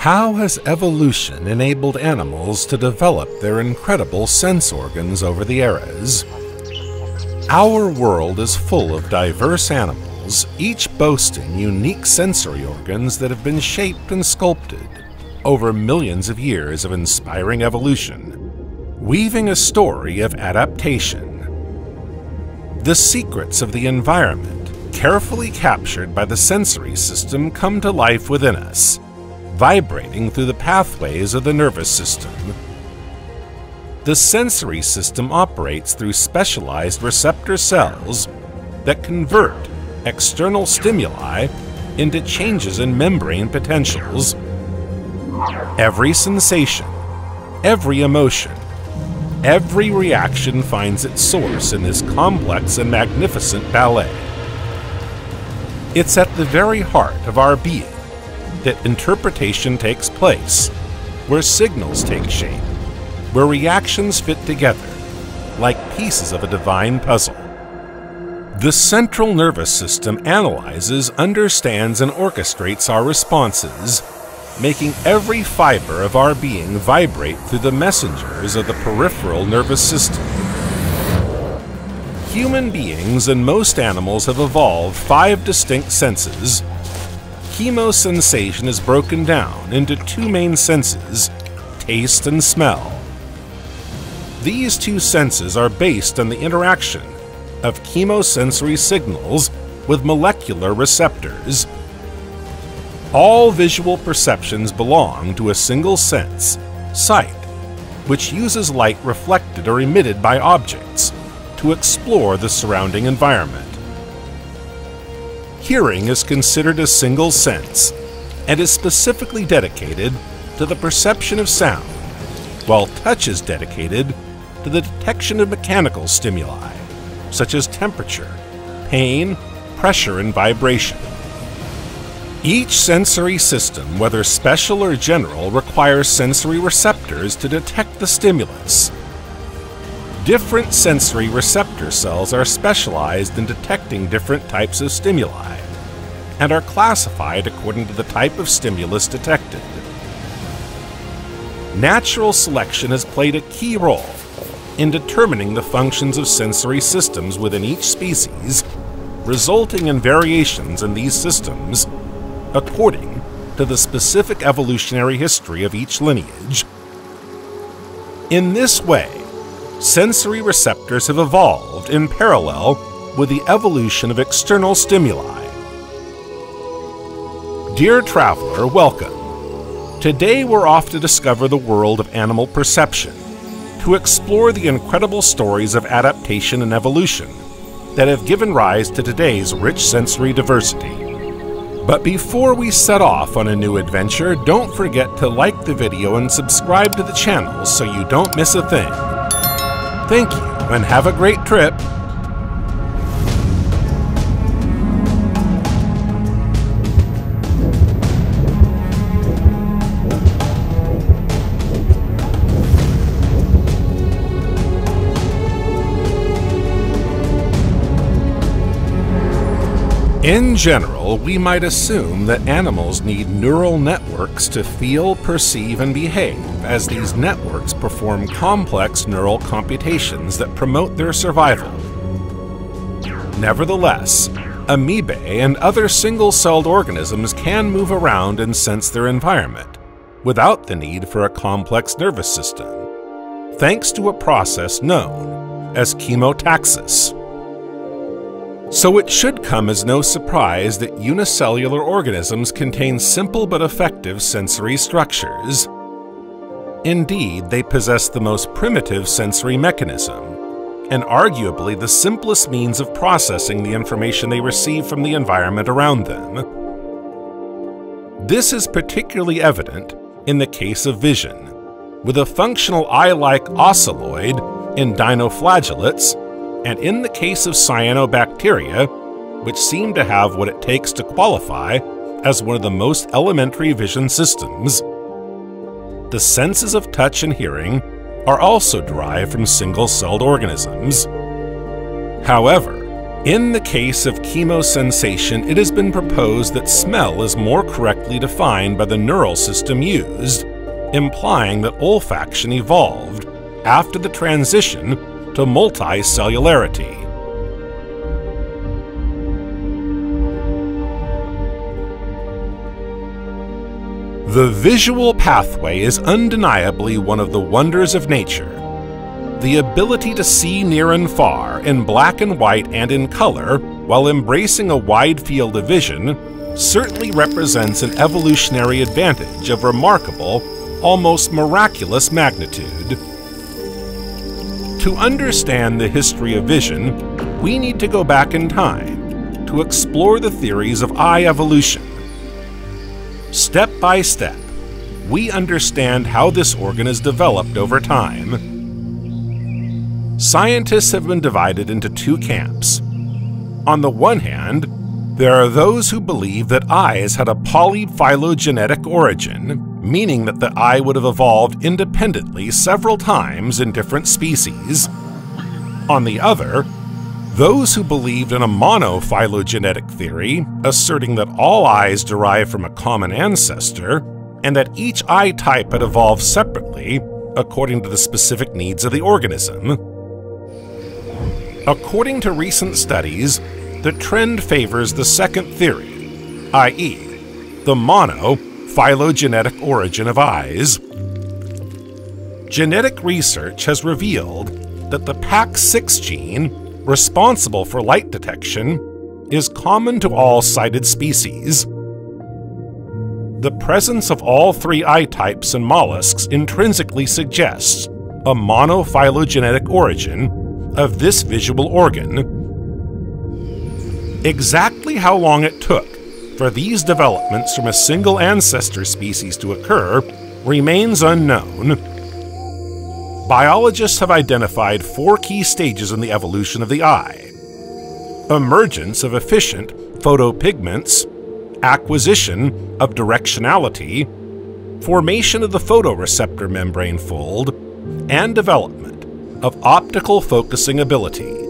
How has evolution enabled animals to develop their incredible sense organs over the eras? Our world is full of diverse animals, each boasting unique sensory organs that have been shaped and sculpted over millions of years of inspiring evolution, weaving a story of adaptation. The secrets of the environment, carefully captured by the sensory system, come to life within us vibrating through the pathways of the nervous system. The sensory system operates through specialized receptor cells that convert external stimuli into changes in membrane potentials. Every sensation, every emotion, every reaction finds its source in this complex and magnificent ballet. It's at the very heart of our being that interpretation takes place, where signals take shape, where reactions fit together, like pieces of a divine puzzle. The central nervous system analyzes, understands, and orchestrates our responses, making every fiber of our being vibrate through the messengers of the peripheral nervous system. Human beings and most animals have evolved five distinct senses chemosensation is broken down into two main senses taste and smell. These two senses are based on the interaction of chemosensory signals with molecular receptors. All visual perceptions belong to a single sense, sight, which uses light reflected or emitted by objects to explore the surrounding environment. Hearing is considered a single sense and is specifically dedicated to the perception of sound, while touch is dedicated to the detection of mechanical stimuli, such as temperature, pain, pressure, and vibration. Each sensory system, whether special or general, requires sensory receptors to detect the stimulus. Different sensory receptor cells are specialized in detecting different types of stimuli and are classified according to the type of stimulus detected. Natural selection has played a key role in determining the functions of sensory systems within each species, resulting in variations in these systems according to the specific evolutionary history of each lineage. In this way, sensory receptors have evolved in parallel with the evolution of external stimuli. Dear traveler, welcome. Today we're off to discover the world of animal perception, to explore the incredible stories of adaptation and evolution that have given rise to today's rich sensory diversity. But before we set off on a new adventure, don't forget to like the video and subscribe to the channel so you don't miss a thing. Thank you, and have a great trip! In general, we might assume that animals need neural networks to feel, perceive, and behave, as these networks perform complex neural computations that promote their survival. Nevertheless, amoebae and other single-celled organisms can move around and sense their environment, without the need for a complex nervous system, thanks to a process known as chemotaxis. So it should come as no surprise that unicellular organisms contain simple but effective sensory structures. Indeed, they possess the most primitive sensory mechanism, and arguably the simplest means of processing the information they receive from the environment around them. This is particularly evident in the case of vision, with a functional eye-like ocelloid in dinoflagellates and in the case of cyanobacteria, which seem to have what it takes to qualify as one of the most elementary vision systems, the senses of touch and hearing are also derived from single-celled organisms. However, In the case of chemosensation, it has been proposed that smell is more correctly defined by the neural system used, implying that olfaction evolved after the transition to multicellularity. The visual pathway is undeniably one of the wonders of nature the ability to see near and far, in black and white and in color, while embracing a wide field of vision, certainly represents an evolutionary advantage of remarkable, almost miraculous magnitude. To understand the history of vision, we need to go back in time to explore the theories of eye evolution. Step by step, we understand how this organ is developed over time scientists have been divided into two camps. On the one hand, there are those who believe that eyes had a polyphylogenetic origin, meaning that the eye would have evolved independently several times in different species. On the other, those who believed in a monophylogenetic theory, asserting that all eyes derive from a common ancestor, and that each eye type had evolved separately according to the specific needs of the organism. According to recent studies, the trend favors the second theory, i.e., the mono phylogenetic origin of eyes. Genetic research has revealed that the PAX6 gene, responsible for light detection, is common to all sighted species. The presence of all three eye types in mollusks intrinsically suggests a monophylogenetic origin of this visual organ. Exactly how long it took for these developments from a single ancestor species to occur remains unknown. Biologists have identified four key stages in the evolution of the eye emergence of efficient photopigments, acquisition of directionality, formation of the photoreceptor membrane fold, and development of optical focusing ability.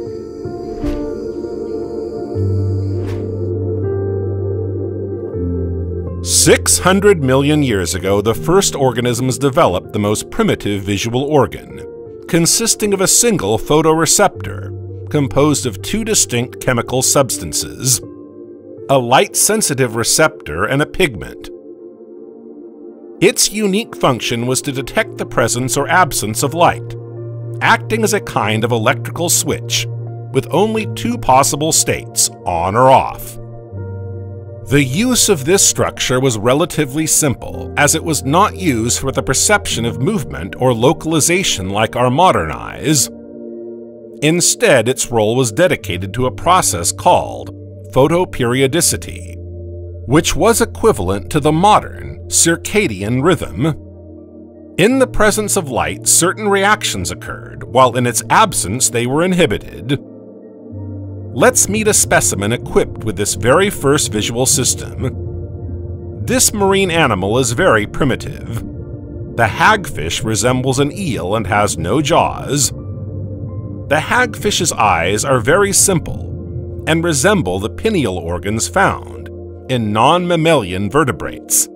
Six hundred million years ago, the first organisms developed the most primitive visual organ, consisting of a single photoreceptor, composed of two distinct chemical substances, a light-sensitive receptor and a pigment. Its unique function was to detect the presence or absence of light, acting as a kind of electrical switch, with only two possible states, on or off. The use of this structure was relatively simple, as it was not used for the perception of movement or localization like our modern eyes. Instead, its role was dedicated to a process called photoperiodicity, which was equivalent to the modern circadian rhythm in the presence of light, certain reactions occurred, while in its absence they were inhibited. Let's meet a specimen equipped with this very first visual system. This marine animal is very primitive. The hagfish resembles an eel and has no jaws. The hagfish's eyes are very simple and resemble the pineal organs found in non-mammalian vertebrates,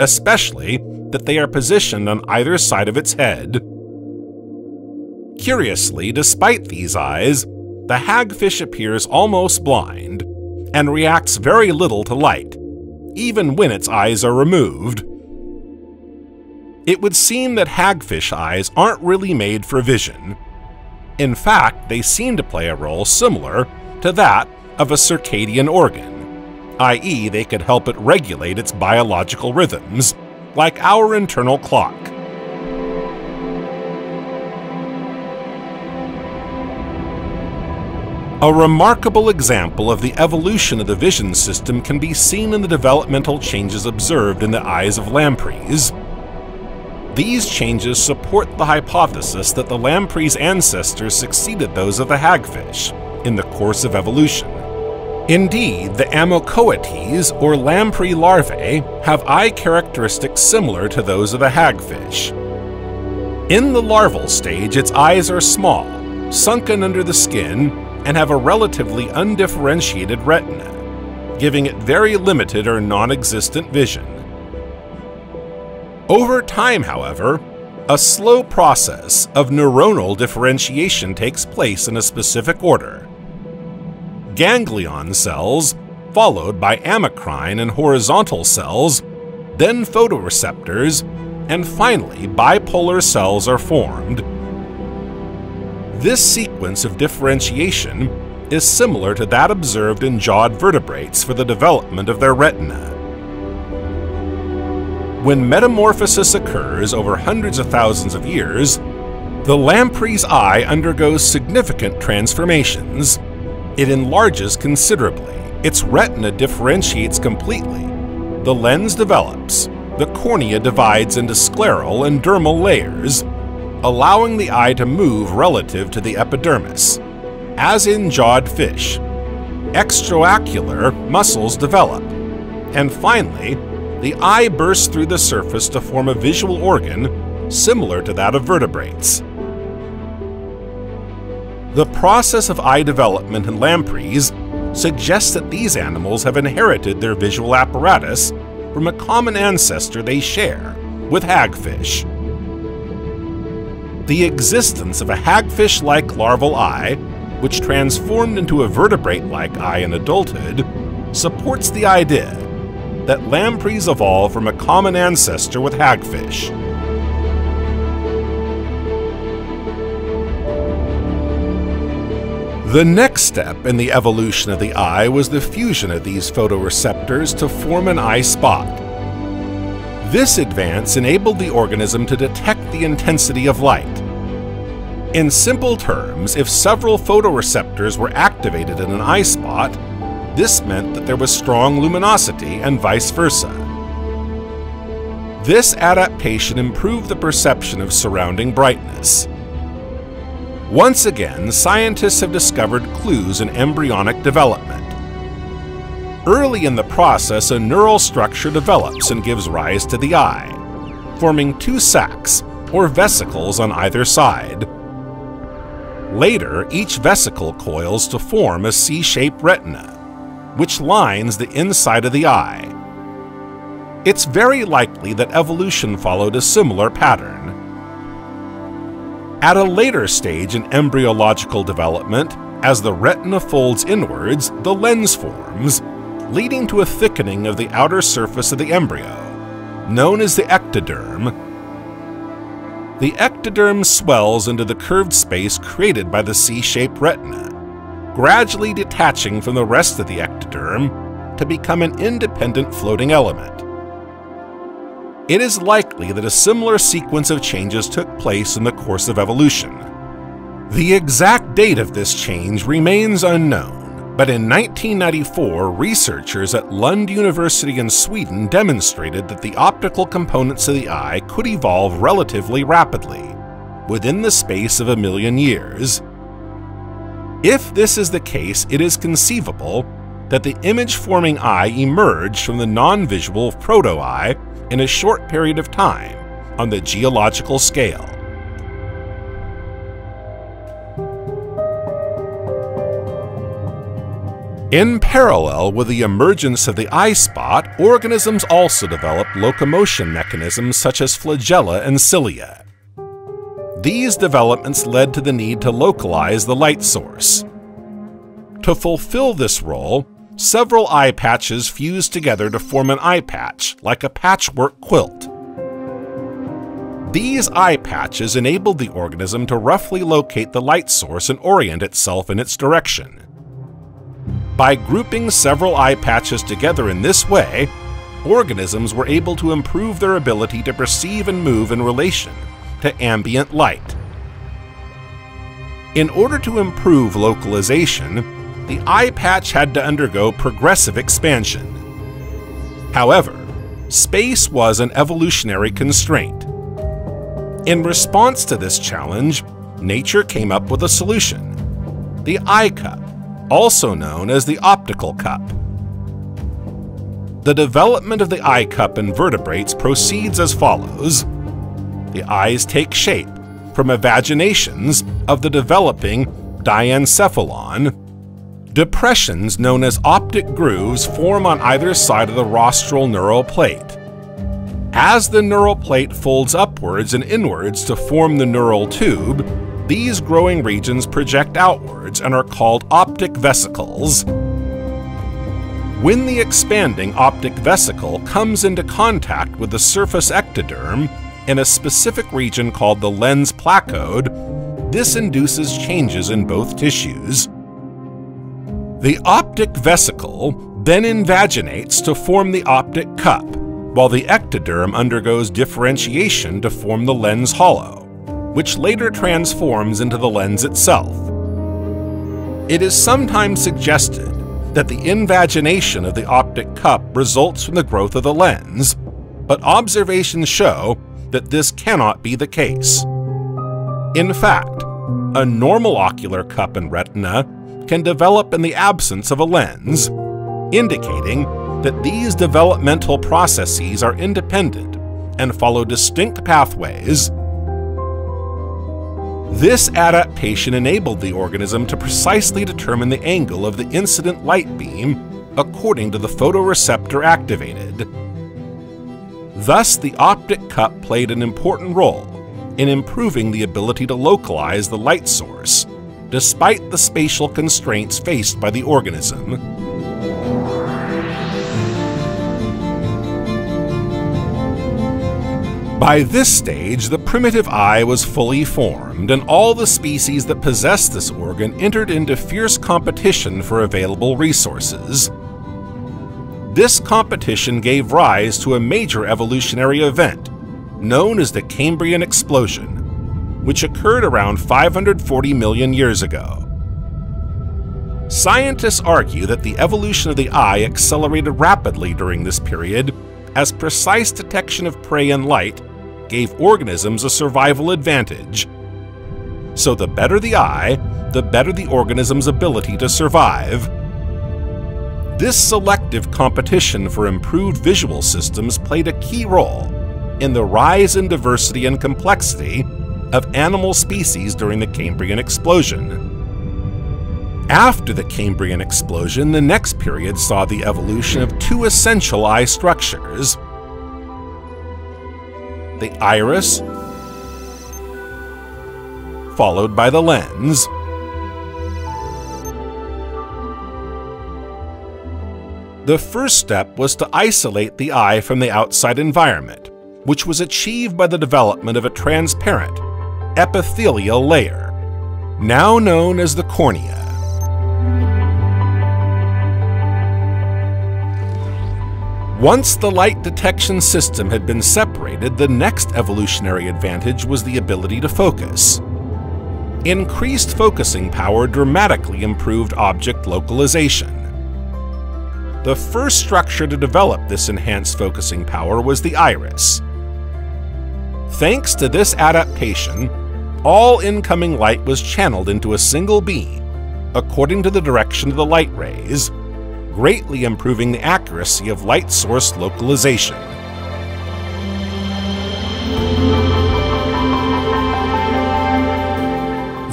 especially that they are positioned on either side of its head. Curiously, despite these eyes, the hagfish appears almost blind and reacts very little to light, even when its eyes are removed. It would seem that hagfish eyes aren't really made for vision. In fact, they seem to play a role similar to that of a circadian organ, i.e., they could help it regulate its biological rhythms like our internal clock. A remarkable example of the evolution of the vision system can be seen in the developmental changes observed in the eyes of lampreys. These changes support the hypothesis that the lamprey's ancestors succeeded those of the hagfish in the course of evolution. Indeed, the Ammocoetes, or lamprey larvae, have eye characteristics similar to those of the hagfish. In the larval stage, its eyes are small, sunken under the skin, and have a relatively undifferentiated retina, giving it very limited or non existent vision. Over time, however, a slow process of neuronal differentiation takes place in a specific order. Ganglion cells, followed by amacrine and horizontal cells, then photoreceptors, and finally bipolar cells are formed. This sequence of differentiation is similar to that observed in jawed vertebrates for the development of their retina. When metamorphosis occurs over hundreds of thousands of years, the lamprey's eye undergoes significant transformations. It enlarges considerably, its retina differentiates completely, the lens develops, the cornea divides into scleral and dermal layers, allowing the eye to move relative to the epidermis. As in jawed fish, extraocular muscles develop, and finally, the eye bursts through the surface to form a visual organ similar to that of vertebrates. The process of eye development in lampreys suggests that these animals have inherited their visual apparatus from a common ancestor they share with hagfish. The existence of a hagfish like larval eye, which transformed into a vertebrate like eye in adulthood, supports the idea that lampreys evolved from a common ancestor with hagfish. The next step in the evolution of the eye was the fusion of these photoreceptors to form an eye spot. This advance enabled the organism to detect the intensity of light. In simple terms, if several photoreceptors were activated in an eye spot, this meant that there was strong luminosity and vice versa. This adaptation improved the perception of surrounding brightness. Once again, scientists have discovered clues in embryonic development. Early in the process, a neural structure develops and gives rise to the eye, forming two sacs, or vesicles on either side. Later, each vesicle coils to form a C-shaped retina, which lines the inside of the eye. It's very likely that evolution followed a similar pattern. At a later stage in embryological development, as the retina folds inwards, the lens forms, leading to a thickening of the outer surface of the embryo, known as the ectoderm. The ectoderm swells into the curved space created by the C-shaped retina, gradually detaching from the rest of the ectoderm to become an independent floating element it is likely that a similar sequence of changes took place in the course of evolution. The exact date of this change remains unknown, but in 1994, researchers at Lund University in Sweden demonstrated that the optical components of the eye could evolve relatively rapidly, within the space of a million years. If this is the case, it is conceivable that the image-forming eye emerged from the non-visual proto-eye in a short period of time on the geological scale. In parallel with the emergence of the eye spot, organisms also developed locomotion mechanisms such as flagella and cilia. These developments led to the need to localize the light source. To fulfill this role, Several eye patches fused together to form an eye patch, like a patchwork quilt. These eye patches enabled the organism to roughly locate the light source and orient itself in its direction. By grouping several eye patches together in this way, organisms were able to improve their ability to perceive and move in relation to ambient light. In order to improve localization, the eye patch had to undergo progressive expansion. However, space was an evolutionary constraint. In response to this challenge, nature came up with a solution the eye cup, also known as the optical cup. The development of the eye cup in vertebrates proceeds as follows. The eyes take shape from evaginations of the developing diencephalon, depressions known as optic grooves form on either side of the rostral neural plate. As the neural plate folds upwards and inwards to form the neural tube, these growing regions project outwards and are called optic vesicles. When the expanding optic vesicle comes into contact with the surface ectoderm in a specific region called the lens placode, this induces changes in both tissues. The optic vesicle then invaginates to form the optic cup, while the ectoderm undergoes differentiation to form the lens hollow, which later transforms into the lens itself. It is sometimes suggested that the invagination of the optic cup results from the growth of the lens, but observations show that this cannot be the case. In fact, a normal ocular cup and retina can develop in the absence of a lens, indicating that these developmental processes are independent and follow distinct pathways. This adaptation enabled the organism to precisely determine the angle of the incident light beam according to the photoreceptor activated. Thus, the optic cup played an important role in improving the ability to localize the light source, despite the spatial constraints faced by the organism. By this stage, the primitive eye was fully formed, and all the species that possessed this organ entered into fierce competition for available resources. This competition gave rise to a major evolutionary event, known as the Cambrian Explosion, which occurred around 540 million years ago. Scientists argue that the evolution of the eye accelerated rapidly during this period as precise detection of prey and light gave organisms a survival advantage. So the better the eye, the better the organism's ability to survive. This selective competition for improved visual systems played a key role in the rise in diversity and complexity of animal species during the Cambrian explosion. After the Cambrian explosion, the next period saw the evolution of two essential eye structures the iris, followed by the lens, The first step was to isolate the eye from the outside environment, which was achieved by the development of a transparent, epithelial layer, now known as the cornea. Once the light detection system had been separated, the next evolutionary advantage was the ability to focus. Increased focusing power dramatically improved object localization. The first structure to develop this enhanced focusing power was the iris. Thanks to this adaptation, all incoming light was channeled into a single beam, according to the direction of the light rays, greatly improving the accuracy of light source localization.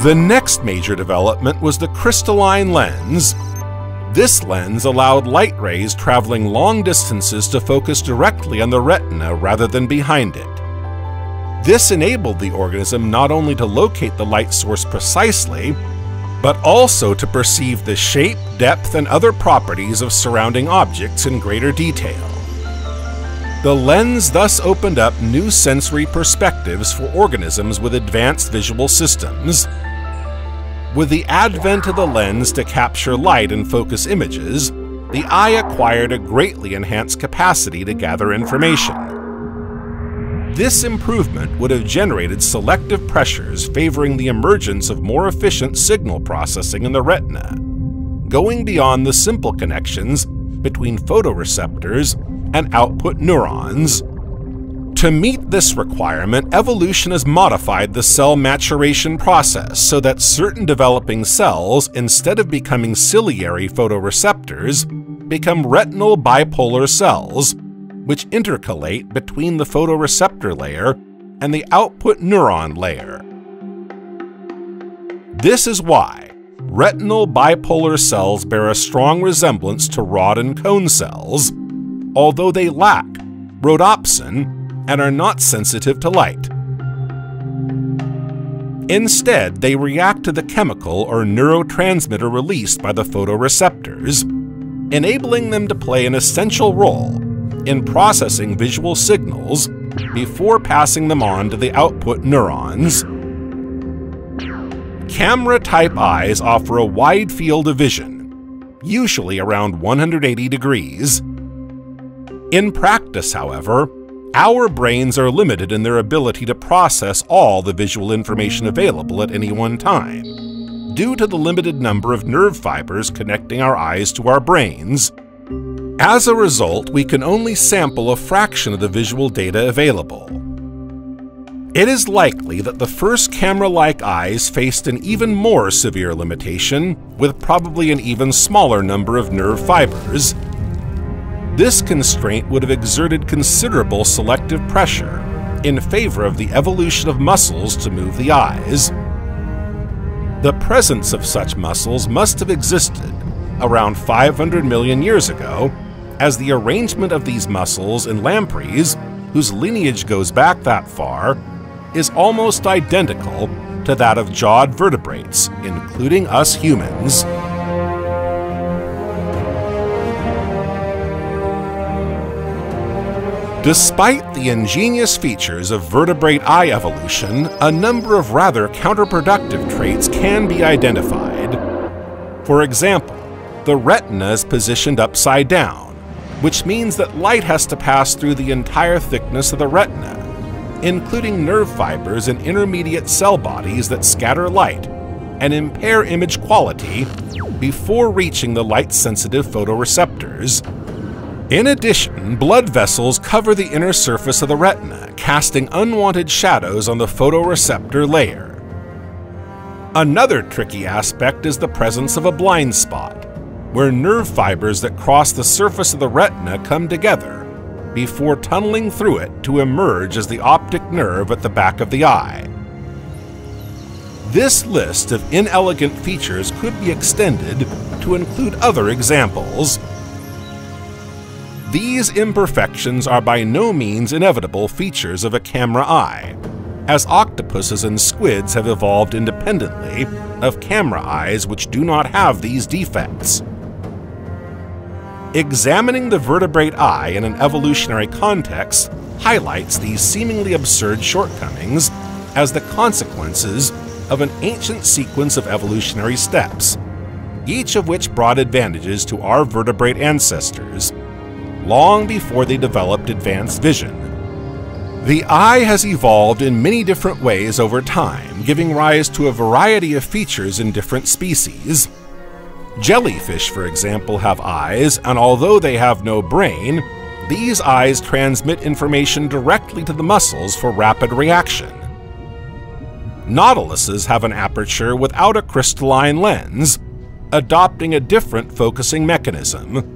The next major development was the crystalline lens. This lens allowed light rays traveling long distances to focus directly on the retina rather than behind it. This enabled the organism not only to locate the light source precisely, but also to perceive the shape, depth, and other properties of surrounding objects in greater detail. The lens thus opened up new sensory perspectives for organisms with advanced visual systems. With the advent of the lens to capture light and focus images, the eye acquired a greatly enhanced capacity to gather information. This improvement would have generated selective pressures favoring the emergence of more efficient signal processing in the retina, going beyond the simple connections between photoreceptors and output neurons. To meet this requirement, evolution has modified the cell maturation process so that certain developing cells, instead of becoming ciliary photoreceptors, become retinal bipolar cells which intercalate between the photoreceptor layer and the output neuron layer. This is why, retinal bipolar cells bear a strong resemblance to rod and cone cells, although they lack rhodopsin and are not sensitive to light. Instead, they react to the chemical or neurotransmitter released by the photoreceptors, enabling them to play an essential role in processing visual signals before passing them on to the output neurons. Camera type eyes offer a wide field of vision, usually around 180 degrees. In practice, however, our brains are limited in their ability to process all the visual information available at any one time, due to the limited number of nerve fibers connecting our eyes to our brains. As a result, we can only sample a fraction of the visual data available. It is likely that the first camera-like eyes faced an even more severe limitation, with probably an even smaller number of nerve fibers, this constraint would have exerted considerable selective pressure in favor of the evolution of muscles to move the eyes. The presence of such muscles must have existed around 500 million years ago, as the arrangement of these muscles in lampreys, whose lineage goes back that far, is almost identical to that of jawed vertebrates, including us humans. Despite the ingenious features of vertebrate eye evolution, a number of rather counterproductive traits can be identified. For example, the retina is positioned upside down, which means that light has to pass through the entire thickness of the retina, including nerve fibers and intermediate cell bodies that scatter light and impair image quality before reaching the light-sensitive photoreceptors, in addition, blood vessels cover the inner surface of the retina, casting unwanted shadows on the photoreceptor layer. Another tricky aspect is the presence of a blind spot, where nerve fibers that cross the surface of the retina come together before tunneling through it to emerge as the optic nerve at the back of the eye. This list of inelegant features could be extended to include other examples, these imperfections are by no means inevitable features of a camera eye, as octopuses and squids have evolved independently of camera eyes which do not have these defects. Examining the vertebrate eye in an evolutionary context highlights these seemingly absurd shortcomings as the consequences of an ancient sequence of evolutionary steps, each of which brought advantages to our vertebrate ancestors long before they developed advanced vision. The eye has evolved in many different ways over time, giving rise to a variety of features in different species. Jellyfish, for example, have eyes, and although they have no brain, these eyes transmit information directly to the muscles for rapid reaction. Nautiluses have an aperture without a crystalline lens, adopting a different focusing mechanism.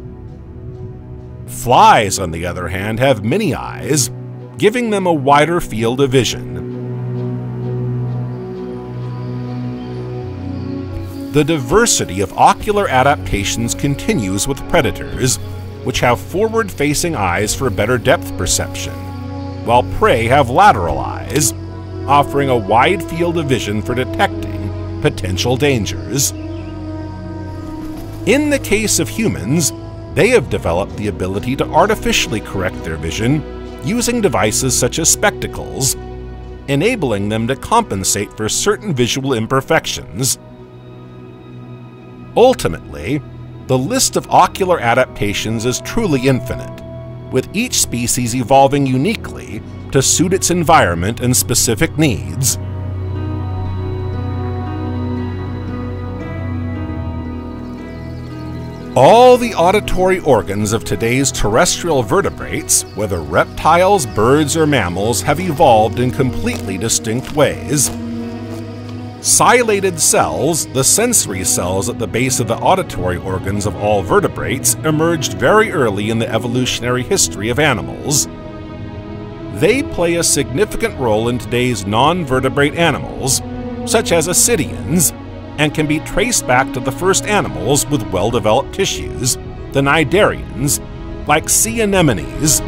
Flies, on the other hand, have many eyes, giving them a wider field of vision. The diversity of ocular adaptations continues with predators, which have forward-facing eyes for better depth perception, while prey have lateral eyes, offering a wide field of vision for detecting potential dangers. In the case of humans, they have developed the ability to artificially correct their vision using devices such as spectacles, enabling them to compensate for certain visual imperfections. Ultimately, the list of ocular adaptations is truly infinite, with each species evolving uniquely to suit its environment and specific needs. All the auditory organs of today's terrestrial vertebrates, whether reptiles, birds, or mammals, have evolved in completely distinct ways. Ciliated cells, the sensory cells at the base of the auditory organs of all vertebrates, emerged very early in the evolutionary history of animals. They play a significant role in today's non-vertebrate animals, such as ascidians, and can be traced back to the first animals with well developed tissues, the cnidarians, like sea anemones.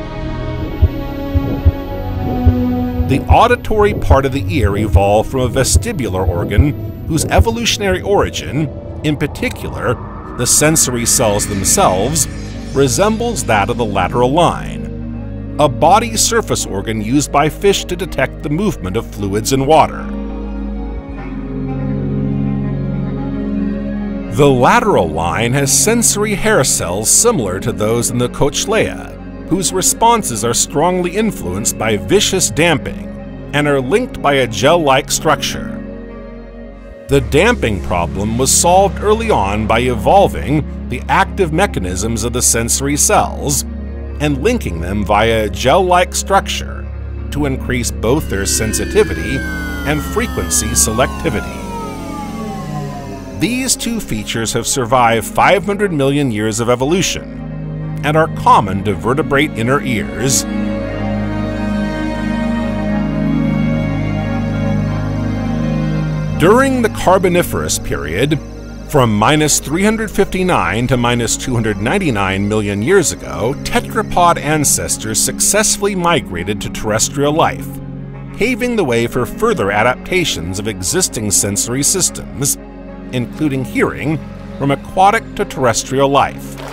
The auditory part of the ear evolved from a vestibular organ whose evolutionary origin, in particular, the sensory cells themselves, resembles that of the lateral line, a body surface organ used by fish to detect the movement of fluids in water. The lateral line has sensory hair cells similar to those in the cochlea, whose responses are strongly influenced by viscous damping and are linked by a gel-like structure. The damping problem was solved early on by evolving the active mechanisms of the sensory cells and linking them via a gel-like structure to increase both their sensitivity and frequency selectivity. These two features have survived 500 million years of evolution and are common to vertebrate inner ears During the Carboniferous period, from minus 359 to minus 299 million years ago, tetrapod ancestors successfully migrated to terrestrial life, paving the way for further adaptations of existing sensory systems, including hearing, from aquatic to terrestrial life.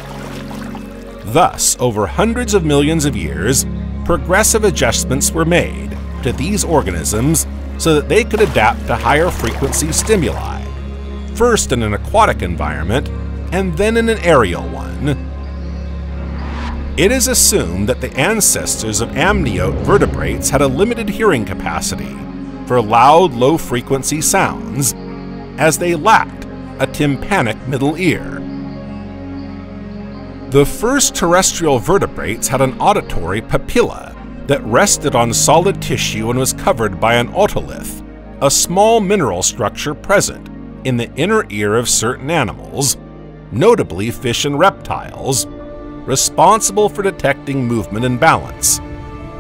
Thus, over hundreds of millions of years, progressive adjustments were made to these organisms so that they could adapt to higher frequency stimuli, first in an aquatic environment and then in an aerial one. It is assumed that the ancestors of amniote vertebrates had a limited hearing capacity for loud, low frequency sounds, as they lacked a tympanic middle ear. The first terrestrial vertebrates had an auditory papilla, that rested on solid tissue and was covered by an otolith, a small mineral structure present in the inner ear of certain animals, notably fish and reptiles, responsible for detecting movement and balance,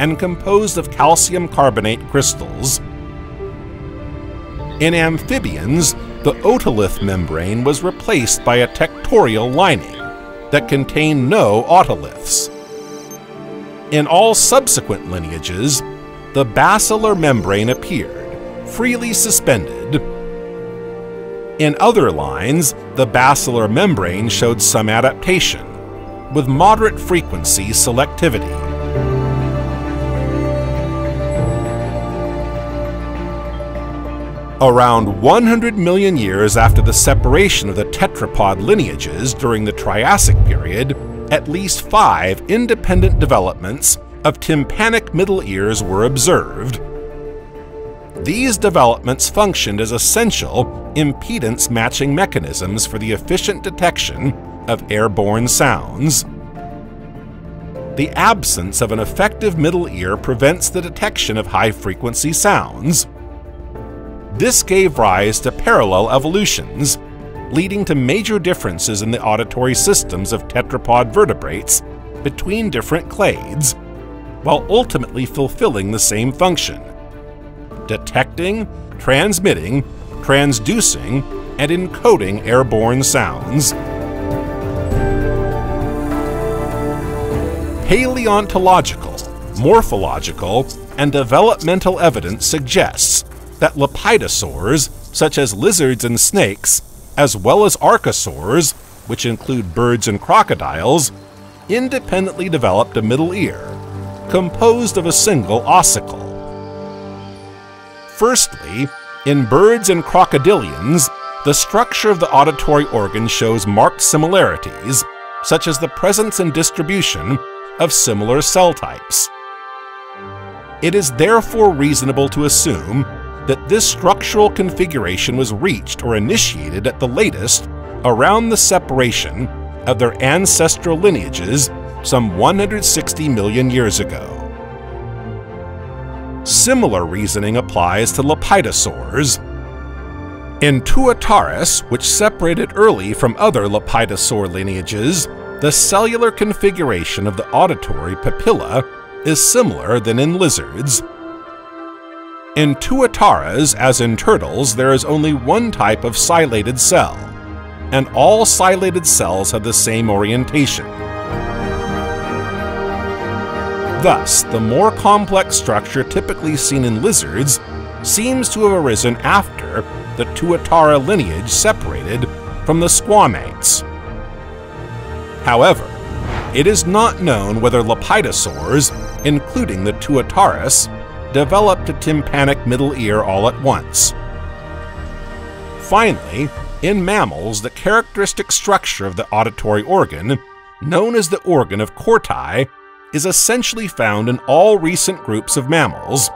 and composed of calcium carbonate crystals. In amphibians, the otolith membrane was replaced by a tectorial lining that contained no otoliths. In all subsequent lineages, the basilar membrane appeared, freely suspended. In other lines, the basilar membrane showed some adaptation, with moderate frequency selectivity. Around 100 million years after the separation of the tetrapod lineages during the Triassic period, at least five independent developments of tympanic middle ears were observed. These developments functioned as essential impedance matching mechanisms for the efficient detection of airborne sounds. The absence of an effective middle ear prevents the detection of high frequency sounds. This gave rise to parallel evolutions leading to major differences in the auditory systems of tetrapod vertebrates between different clades, while ultimately fulfilling the same function detecting, transmitting, transducing, and encoding airborne sounds. Paleontological, morphological, and developmental evidence suggests that lepidosaurs, such as lizards and snakes, as well as archosaurs, which include birds and crocodiles, independently developed a middle ear, composed of a single ossicle. Firstly, in birds and crocodilians, the structure of the auditory organ shows marked similarities, such as the presence and distribution of similar cell types. It is therefore reasonable to assume that this structural configuration was reached or initiated at the latest around the separation of their ancestral lineages some 160 million years ago. Similar reasoning applies to lepidosaurs. In Tuataras, which separated early from other lepidosaur lineages, the cellular configuration of the auditory papilla is similar than in lizards, In tuataras, as in turtles, there is only one type of ciliated cell, and all ciliated cells have the same orientation. Thus, the more complex structure typically seen in lizards seems to have arisen after the tuatara lineage separated from the squamates. However, it is not known whether lepidosaurs, including the tuataras, developed a tympanic middle ear all at once. Finally, in mammals, the characteristic structure of the auditory organ, known as the organ of Corti, is essentially found in all recent groups of mammals,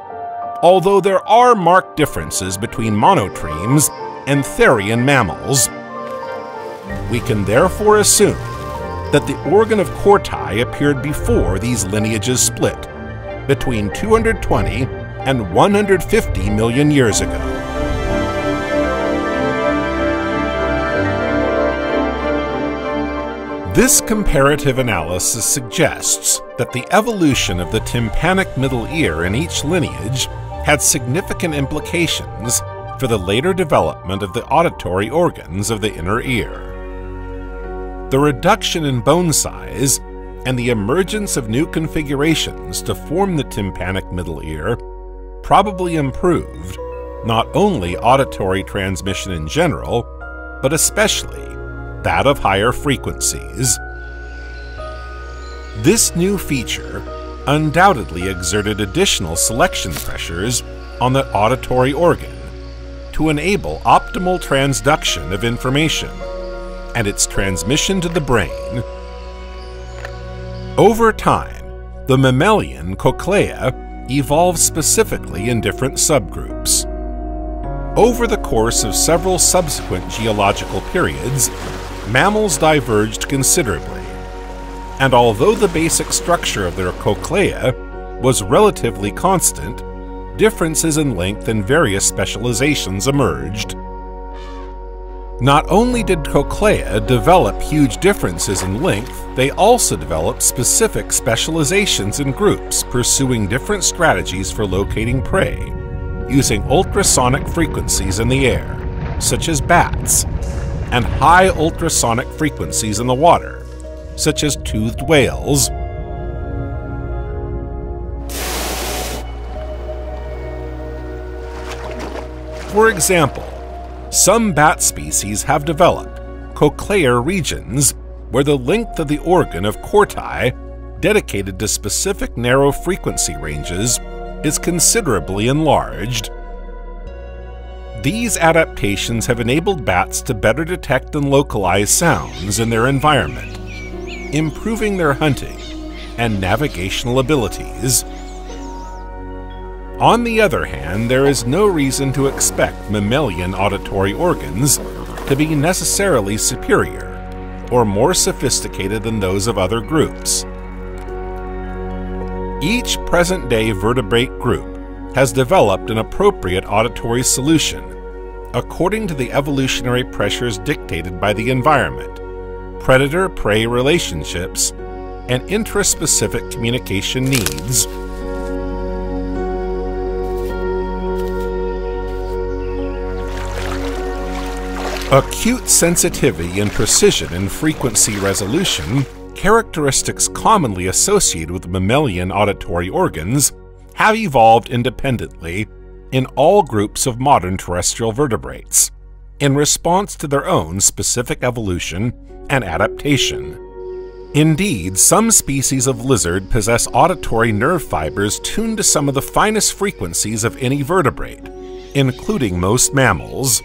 although there are marked differences between monotremes and therian mammals. We can therefore assume that the organ of Corti appeared before these lineages split, between 220 and 150 million years ago. This comparative analysis suggests that the evolution of the tympanic middle ear in each lineage had significant implications for the later development of the auditory organs of the inner ear. The reduction in bone size and the emergence of new configurations to form the tympanic middle ear probably improved not only auditory transmission in general, but especially that of higher frequencies. This new feature undoubtedly exerted additional selection pressures on the auditory organ to enable optimal transduction of information and its transmission to the brain. Over time, the mammalian cochlea evolved specifically in different subgroups. Over the course of several subsequent geological periods, mammals diverged considerably, and although the basic structure of their cochlea was relatively constant, differences in length and various specializations emerged. Not only did cochlea develop huge differences in length, they also developed specific specializations in groups pursuing different strategies for locating prey, using ultrasonic frequencies in the air, such as bats, and high ultrasonic frequencies in the water, such as toothed whales. For example, some bat species have developed cochlear regions where the length of the organ of Corti, dedicated to specific narrow frequency ranges, is considerably enlarged. These adaptations have enabled bats to better detect and localize sounds in their environment, improving their hunting and navigational abilities. On the other hand, there is no reason to expect mammalian auditory organs to be necessarily superior or more sophisticated than those of other groups. Each present day vertebrate group has developed an appropriate auditory solution according to the evolutionary pressures dictated by the environment, predator prey relationships, and intraspecific communication needs Acute sensitivity and precision in frequency resolution, characteristics commonly associated with mammalian auditory organs, have evolved independently in all groups of modern terrestrial vertebrates, in response to their own specific evolution and adaptation. Indeed, some species of lizard possess auditory nerve fibers tuned to some of the finest frequencies of any vertebrate, including most mammals.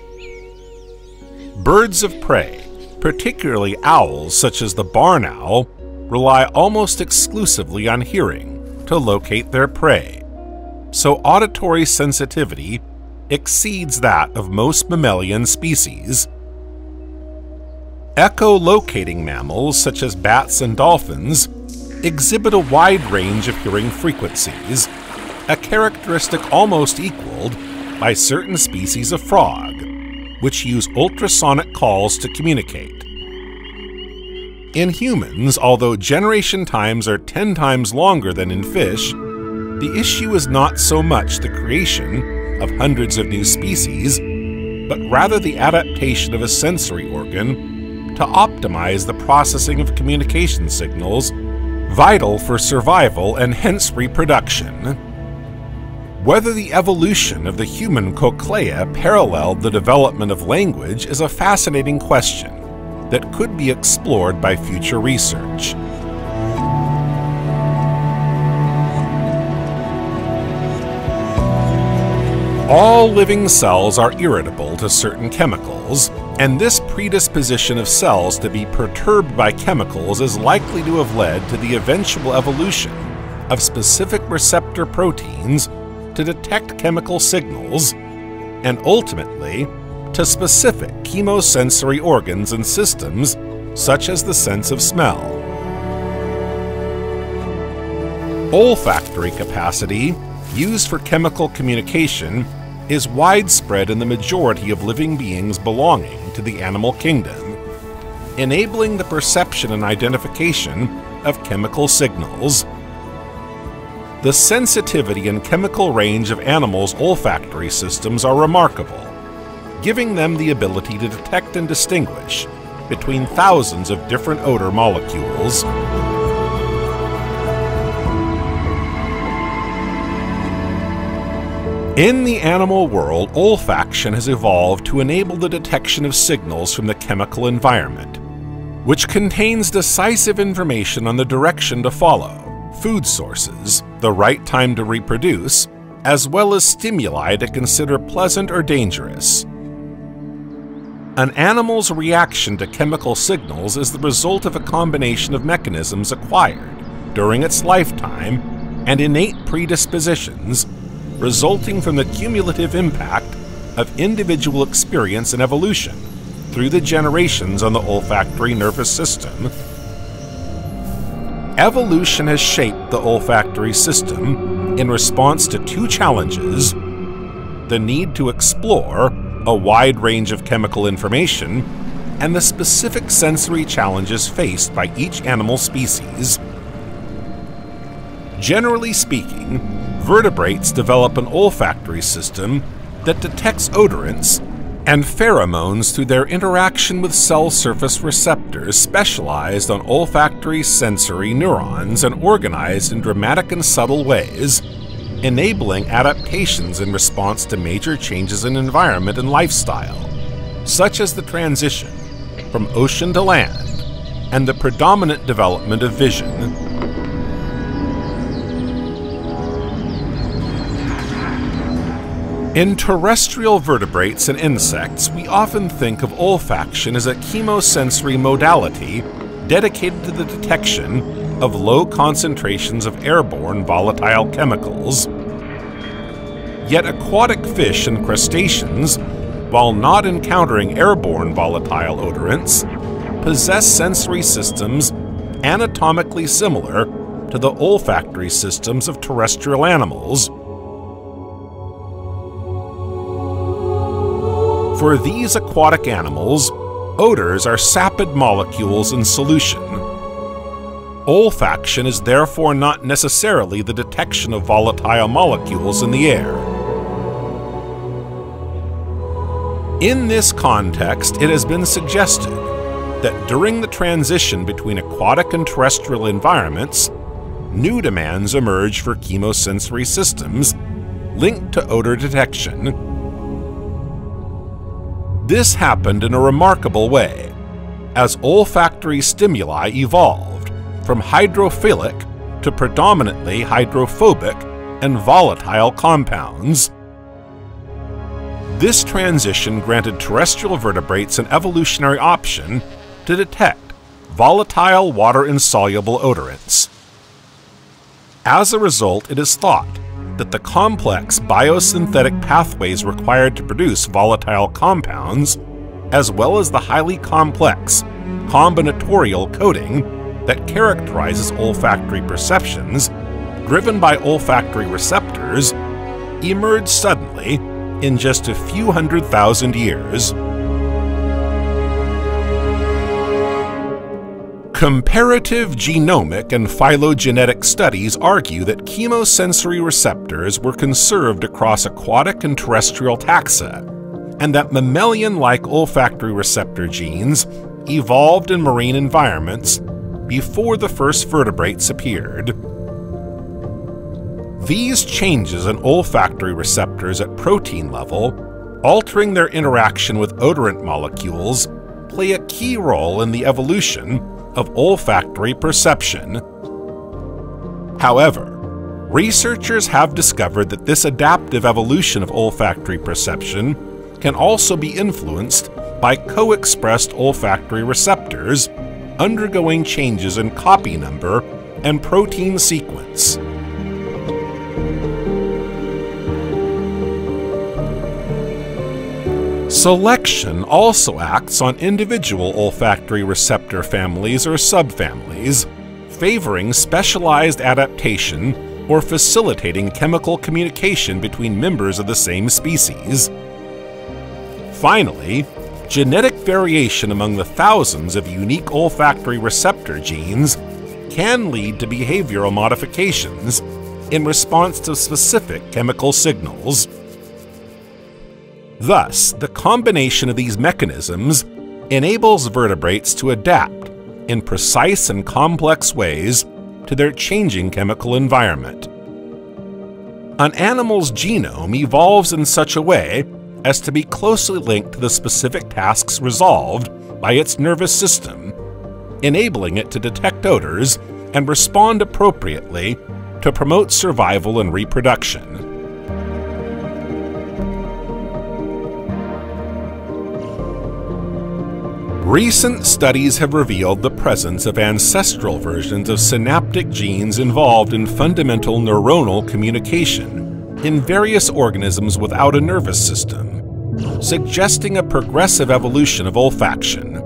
Birds of prey, particularly owls such as the barn owl, rely almost exclusively on hearing to locate their prey, so auditory sensitivity exceeds that of most mammalian species. Echolocating mammals such as bats and dolphins exhibit a wide range of hearing frequencies, a characteristic almost equaled by certain species of frog which use ultrasonic calls to communicate. In humans, although generation times are 10 times longer than in fish, the issue is not so much the creation of hundreds of new species, but rather the adaptation of a sensory organ to optimize the processing of communication signals vital for survival and hence reproduction. Whether the evolution of the human cochlea paralleled the development of language is a fascinating question that could be explored by future research. All living cells are irritable to certain chemicals, and this predisposition of cells to be perturbed by chemicals is likely to have led to the eventual evolution of specific receptor proteins to detect chemical signals, and ultimately to specific chemosensory organs and systems, such as the sense of smell. Olfactory capacity, used for chemical communication, is widespread in the majority of living beings belonging to the animal kingdom, enabling the perception and identification of chemical signals. The sensitivity and chemical range of animals' olfactory systems are remarkable, giving them the ability to detect and distinguish between thousands of different odor molecules. In the animal world, olfaction has evolved to enable the detection of signals from the chemical environment, which contains decisive information on the direction to follow, food sources, the right time to reproduce, as well as stimuli to consider pleasant or dangerous. An animal's reaction to chemical signals is the result of a combination of mechanisms acquired during its lifetime and innate predispositions resulting from the cumulative impact of individual experience and evolution through the generations on the olfactory nervous system. Evolution has shaped the olfactory system in response to two challenges the need to explore a wide range of chemical information and the specific sensory challenges faced by each animal species. Generally speaking, vertebrates develop an olfactory system that detects odorants and pheromones through their interaction with cell surface receptors specialized on olfactory sensory neurons and organized in dramatic and subtle ways, enabling adaptations in response to major changes in environment and lifestyle, such as the transition from ocean to land and the predominant development of vision In terrestrial vertebrates and insects, we often think of olfaction as a chemosensory modality dedicated to the detection of low concentrations of airborne volatile chemicals. Yet aquatic fish and crustaceans, while not encountering airborne volatile odorants, possess sensory systems anatomically similar to the olfactory systems of terrestrial animals, For these aquatic animals, odors are sapid molecules in solution. Olfaction is therefore not necessarily the detection of volatile molecules in the air. In this context, it has been suggested that during the transition between aquatic and terrestrial environments, new demands emerge for chemosensory systems linked to odor detection this happened in a remarkable way, as olfactory stimuli evolved from hydrophilic to predominantly hydrophobic and volatile compounds. This transition granted terrestrial vertebrates an evolutionary option to detect volatile water-insoluble odorants. As a result, it is thought that the complex biosynthetic pathways required to produce volatile compounds, as well as the highly complex combinatorial coding that characterizes olfactory perceptions, driven by olfactory receptors, emerged suddenly in just a few hundred thousand years. Comparative genomic and phylogenetic studies argue that chemosensory receptors were conserved across aquatic and terrestrial taxa, and that mammalian like olfactory receptor genes evolved in marine environments before the first vertebrates appeared. These changes in olfactory receptors at protein level, altering their interaction with odorant molecules, play a key role in the evolution of olfactory perception. However, researchers have discovered that this adaptive evolution of olfactory perception can also be influenced by co expressed olfactory receptors undergoing changes in copy number and protein sequence. Selection also acts on individual olfactory receptor families or subfamilies, favoring specialized adaptation or facilitating chemical communication between members of the same species. Finally, genetic variation among the thousands of unique olfactory receptor genes can lead to behavioral modifications in response to specific chemical signals. Thus, the combination of these mechanisms enables vertebrates to adapt in precise and complex ways to their changing chemical environment. An animal's genome evolves in such a way as to be closely linked to the specific tasks resolved by its nervous system, enabling it to detect odors and respond appropriately to promote survival and reproduction. Recent studies have revealed the presence of ancestral versions of synaptic genes involved in fundamental neuronal communication in various organisms without a nervous system, suggesting a progressive evolution of olfaction.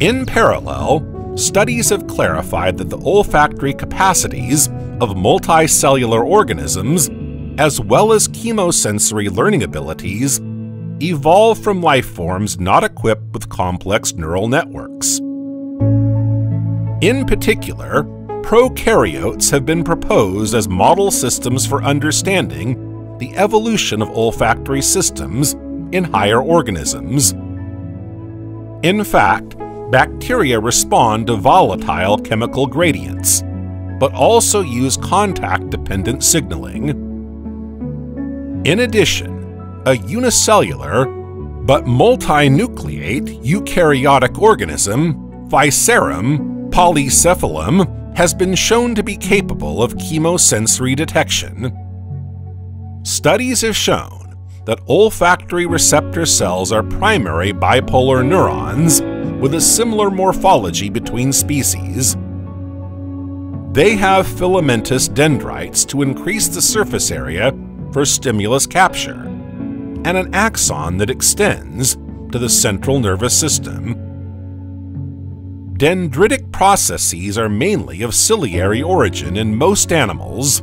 In parallel, studies have clarified that the olfactory capacities of multicellular organisms, as well as chemosensory learning abilities, evolve from life forms not equipped with complex neural networks. In particular, prokaryotes have been proposed as model systems for understanding the evolution of olfactory systems in higher organisms. In fact, bacteria respond to volatile chemical gradients, but also use contact dependent signaling. In addition, a unicellular but multinucleate eukaryotic organism, Physarum polycephalum, has been shown to be capable of chemosensory detection. Studies have shown that olfactory receptor cells are primary bipolar neurons with a similar morphology between species. They have filamentous dendrites to increase the surface area for stimulus capture and an axon that extends to the central nervous system. Dendritic processes are mainly of ciliary origin in most animals.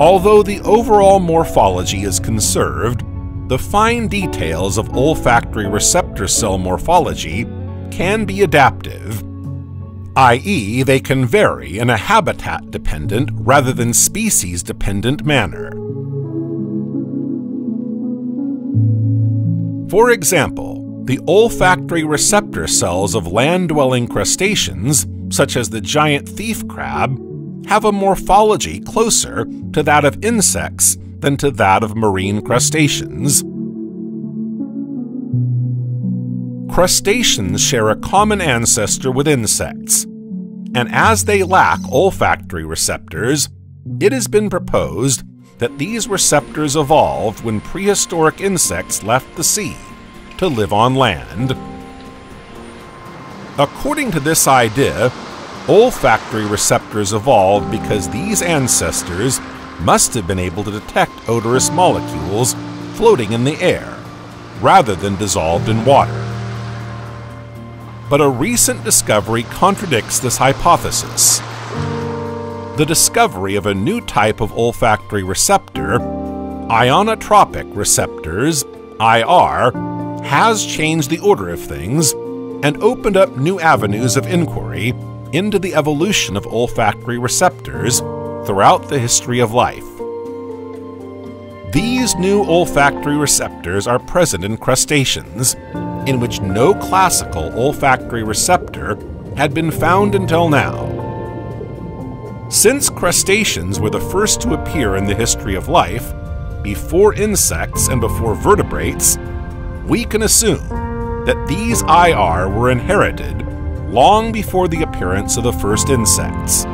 Although the overall morphology is conserved, the fine details of olfactory receptor cell morphology can be adaptive, i.e., they can vary in a habitat dependent rather than species dependent manner. For example, the olfactory receptor cells of land-dwelling crustaceans, such as the giant thief crab, have a morphology closer to that of insects than to that of marine crustaceans. Crustaceans share a common ancestor with insects, and as they lack olfactory receptors, it has been proposed that these receptors evolved when prehistoric insects left the sea to live on land. According to this idea, olfactory receptors evolved because these ancestors must have been able to detect odorous molecules floating in the air, rather than dissolved in water. But a recent discovery contradicts this hypothesis the discovery of a new type of olfactory receptor, ionotropic receptors, IR, has changed the order of things and opened up new avenues of inquiry into the evolution of olfactory receptors throughout the history of life. These new olfactory receptors are present in crustaceans, in which no classical olfactory receptor had been found until now. Since crustaceans were the first to appear in the history of life, before insects and before vertebrates, we can assume that these IR were inherited long before the appearance of the first insects.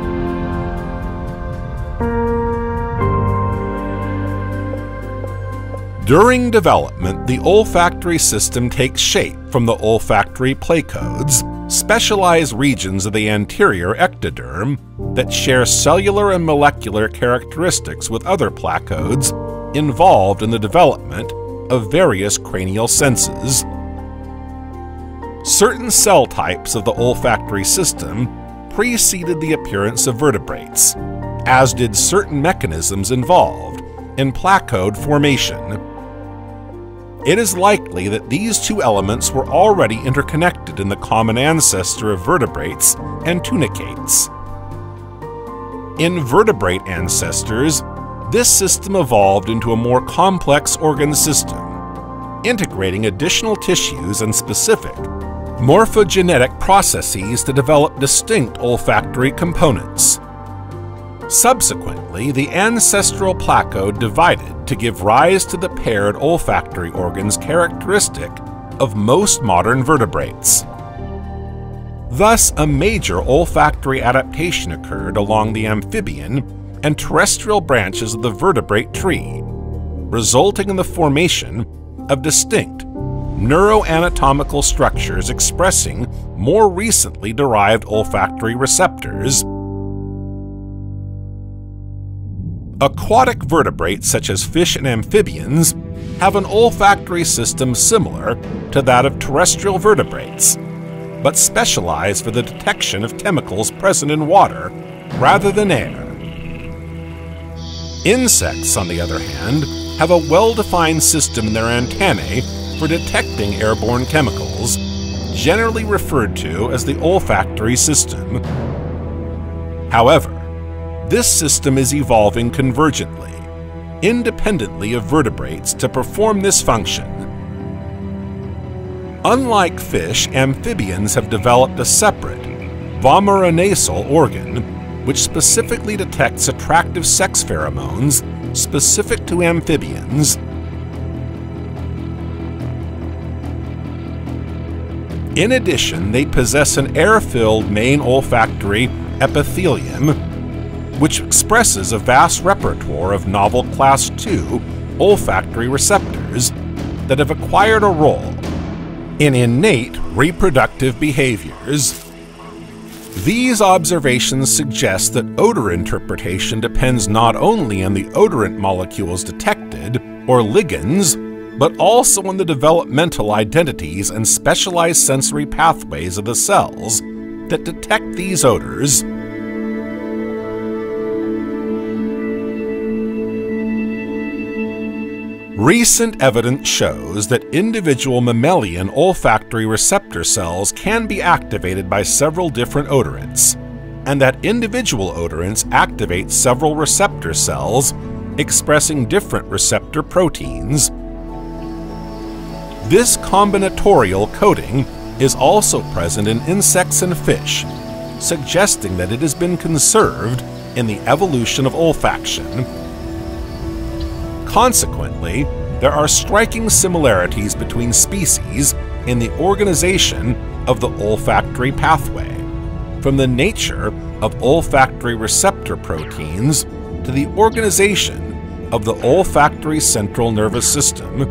During development, the olfactory system takes shape from the olfactory placodes, specialized regions of the anterior ectoderm that share cellular and molecular characteristics with other placodes involved in the development of various cranial senses. Certain cell types of the olfactory system preceded the appearance of vertebrates, as did certain mechanisms involved in placode formation it is likely that these two elements were already interconnected in the common ancestor of vertebrates and tunicates. In vertebrate ancestors, this system evolved into a more complex organ system, integrating additional tissues and specific morphogenetic processes to develop distinct olfactory components. Subsequently, the ancestral placode divided to give rise to the paired olfactory organs characteristic of most modern vertebrates. Thus, a major olfactory adaptation occurred along the amphibian and terrestrial branches of the vertebrate tree, resulting in the formation of distinct neuroanatomical structures expressing more recently derived olfactory receptors Aquatic vertebrates such as fish and amphibians have an olfactory system similar to that of terrestrial vertebrates, but specialize for the detection of chemicals present in water rather than air. Insects, on the other hand, have a well-defined system in their antennae for detecting airborne chemicals, generally referred to as the olfactory system. However, this system is evolving convergently, independently of vertebrates to perform this function. Unlike fish, amphibians have developed a separate, vomeronasal organ, which specifically detects attractive sex pheromones specific to amphibians In addition, they possess an air-filled main olfactory epithelium which expresses a vast repertoire of novel Class II olfactory receptors that have acquired a role in innate reproductive behaviors. These observations suggest that odor interpretation depends not only on the odorant molecules detected, or ligands, but also on the developmental identities and specialized sensory pathways of the cells that detect these odors Recent evidence shows that individual mammalian olfactory receptor cells can be activated by several different odorants, and that individual odorants activate several receptor cells expressing different receptor proteins. This combinatorial coding is also present in insects and fish, suggesting that it has been conserved in the evolution of olfaction Consequently, there are striking similarities between species in the organization of the olfactory pathway, from the nature of olfactory receptor proteins to the organization of the olfactory central nervous system.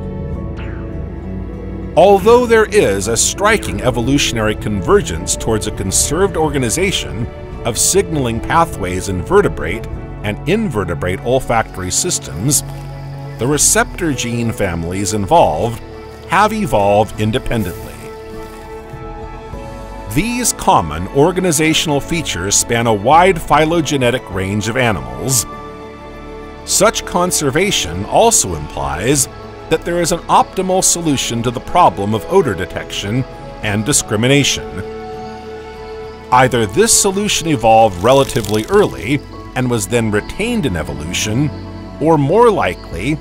Although there is a striking evolutionary convergence towards a conserved organization of signaling pathways in vertebrate and invertebrate olfactory systems, the receptor gene families involved have evolved independently. These common organizational features span a wide phylogenetic range of animals. Such conservation also implies that there is an optimal solution to the problem of odor detection and discrimination. Either this solution evolved relatively early and was then retained in evolution, or more likely,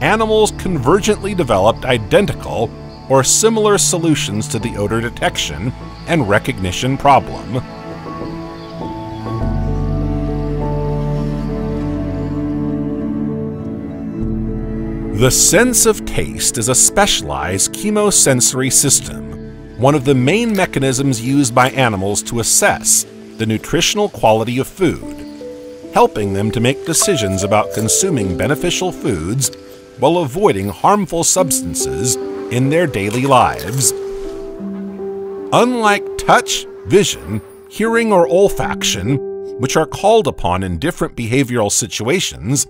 animals convergently developed identical or similar solutions to the odor detection and recognition problem. The sense of taste is a specialized chemosensory system, one of the main mechanisms used by animals to assess the nutritional quality of food, helping them to make decisions about consuming beneficial foods while avoiding harmful substances in their daily lives. Unlike touch, vision, hearing, or olfaction, which are called upon in different behavioral situations,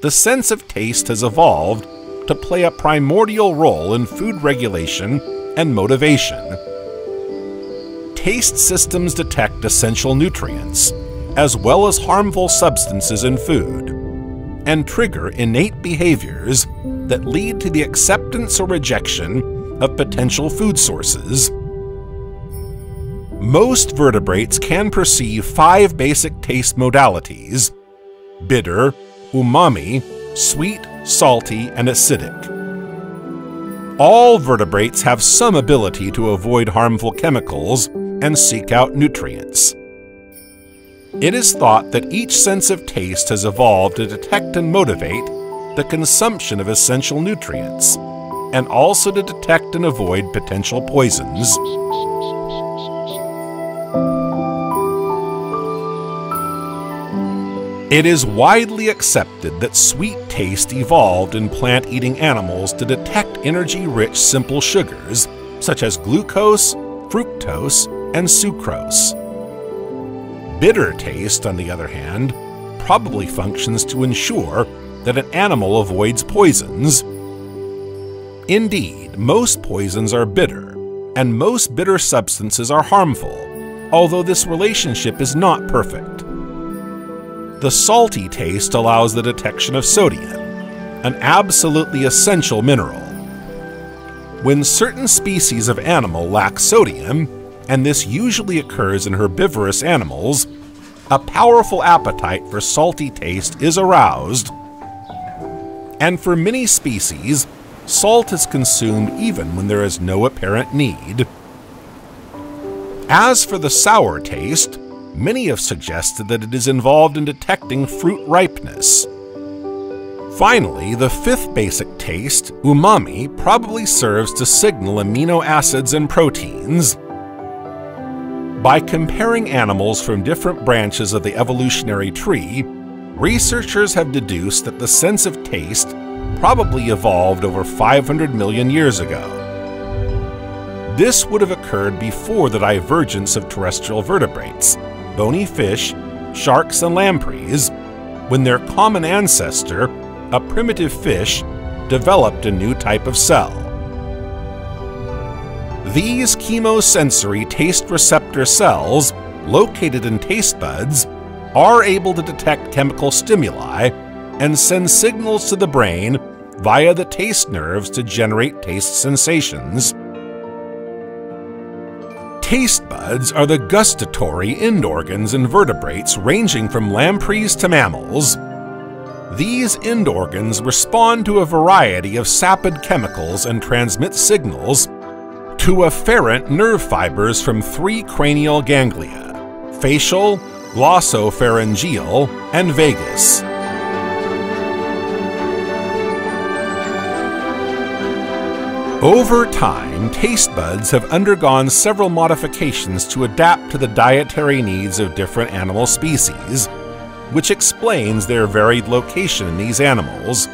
the sense of taste has evolved to play a primordial role in food regulation and motivation. Taste systems detect essential nutrients, as well as harmful substances in food, and trigger innate behaviors that lead to the acceptance or rejection of potential food sources. Most vertebrates can perceive five basic taste modalities bitter, umami, sweet, salty, and acidic. All vertebrates have some ability to avoid harmful chemicals and seek out nutrients. It is thought that each sense of taste has evolved to detect and motivate the consumption of essential nutrients, and also to detect and avoid potential poisons. It is widely accepted that sweet taste evolved in plant eating animals to detect energy rich simple sugars, such as glucose, fructose, and sucrose. Bitter taste, on the other hand, probably functions to ensure that an animal avoids poisons. Indeed, most poisons are bitter, and most bitter substances are harmful, although this relationship is not perfect. The salty taste allows the detection of sodium, an absolutely essential mineral. When certain species of animal lack sodium, and this usually occurs in herbivorous animals, a powerful appetite for salty taste is aroused. And for many species, salt is consumed even when there is no apparent need. As for the sour taste, many have suggested that it is involved in detecting fruit ripeness. Finally, the fifth basic taste, umami, probably serves to signal amino acids and proteins. By comparing animals from different branches of the evolutionary tree, researchers have deduced that the sense of taste probably evolved over 500 million years ago. This would have occurred before the divergence of terrestrial vertebrates, bony fish, sharks, and lampreys, when their common ancestor, a primitive fish, developed a new type of cell. These chemosensory taste receptor cells, located in taste buds, are able to detect chemical stimuli and send signals to the brain via the taste nerves to generate taste sensations Taste buds are the gustatory end organs in vertebrates ranging from lampreys to mammals. These end organs respond to a variety of sapid chemicals and transmit signals to afferent nerve fibers from three cranial ganglia facial, glossopharyngeal, and vagus. Over time, taste buds have undergone several modifications to adapt to the dietary needs of different animal species, which explains their varied location in these animals.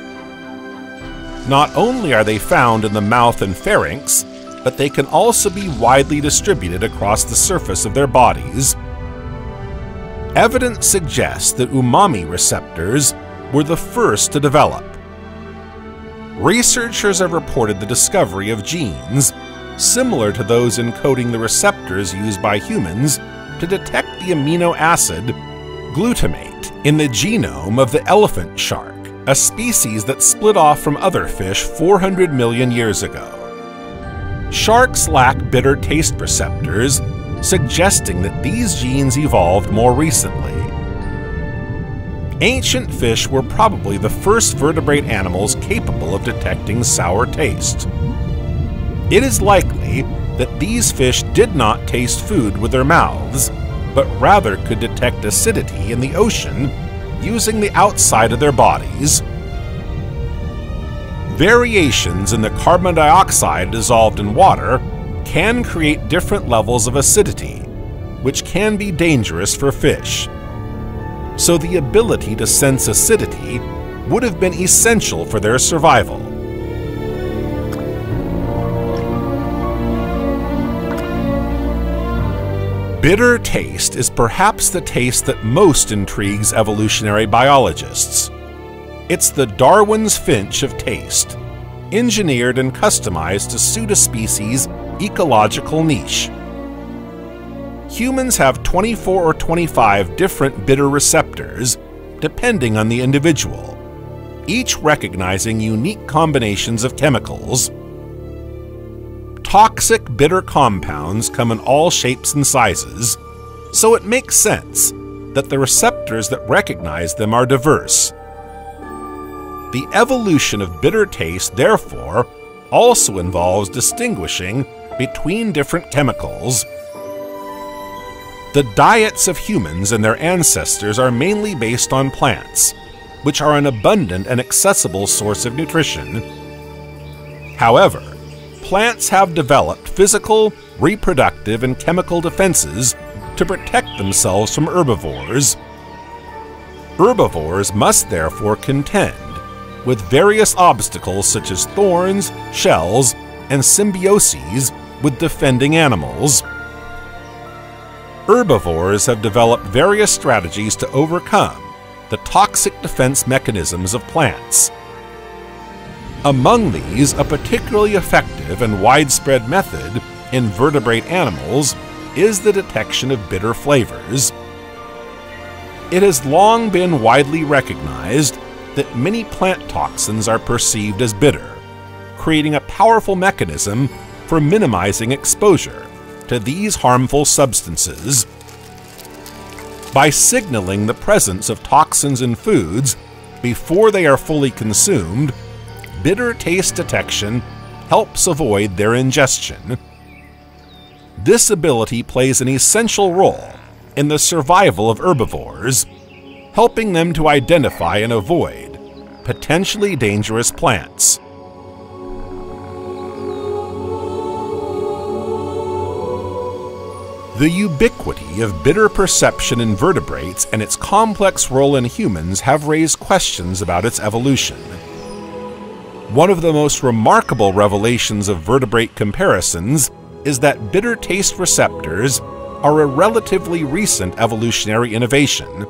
Not only are they found in the mouth and pharynx, but they can also be widely distributed across the surface of their bodies. Evidence suggests that umami receptors were the first to develop, researchers have reported the discovery of genes similar to those encoding the receptors used by humans to detect the amino acid glutamate in the genome of the elephant shark, a species that split off from other fish 400 million years ago. Sharks lack bitter taste receptors, suggesting that these genes evolved more recently. Ancient fish were probably the first vertebrate animals capable of detecting sour taste. It is likely that these fish did not taste food with their mouths, but rather could detect acidity in the ocean using the outside of their bodies. Variations in the carbon dioxide dissolved in water can create different levels of acidity, which can be dangerous for fish. So the ability to sense acidity would have been essential for their survival. Bitter taste is perhaps the taste that most intrigues evolutionary biologists. It's the Darwin's finch of taste, engineered and customized to suit a species' ecological niche. Humans have 24 or 25 different bitter receptors, depending on the individual, each recognizing unique combinations of chemicals toxic bitter compounds come in all shapes and sizes, so it makes sense that the receptors that recognize them are diverse. The evolution of bitter taste, therefore, also involves distinguishing between different chemicals. The diets of humans and their ancestors are mainly based on plants, which are an abundant and accessible source of nutrition. However, plants have developed physical, reproductive, and chemical defenses to protect themselves from herbivores. Herbivores must therefore contend with various obstacles such as thorns, shells, and symbioses with defending animals. Herbivores have developed various strategies to overcome the toxic defense mechanisms of plants. Among these, a particularly effective and widespread method in vertebrate animals is the detection of bitter flavors. It has long been widely recognized that many plant toxins are perceived as bitter, creating a powerful mechanism for minimizing exposure to these harmful substances. By signaling the presence of toxins in foods before they are fully consumed, bitter taste detection helps avoid their ingestion. This ability plays an essential role in the survival of herbivores, helping them to identify and avoid potentially dangerous plants. The ubiquity of bitter perception in vertebrates and its complex role in humans have raised questions about its evolution. One of the most remarkable revelations of vertebrate comparisons is that bitter taste receptors are a relatively recent evolutionary innovation.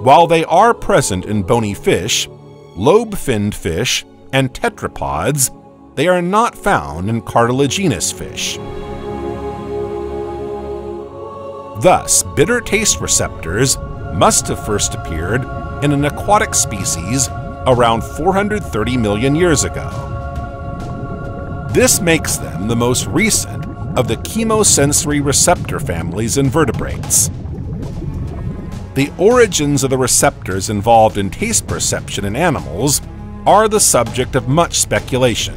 While they are present in bony fish, lobe-finned fish, and tetrapods, they are not found in cartilaginous fish. Thus, bitter taste receptors must have first appeared in an aquatic species around 430 million years ago. This makes them the most recent of the chemosensory receptor families in vertebrates. The origins of the receptors involved in taste perception in animals are the subject of much speculation.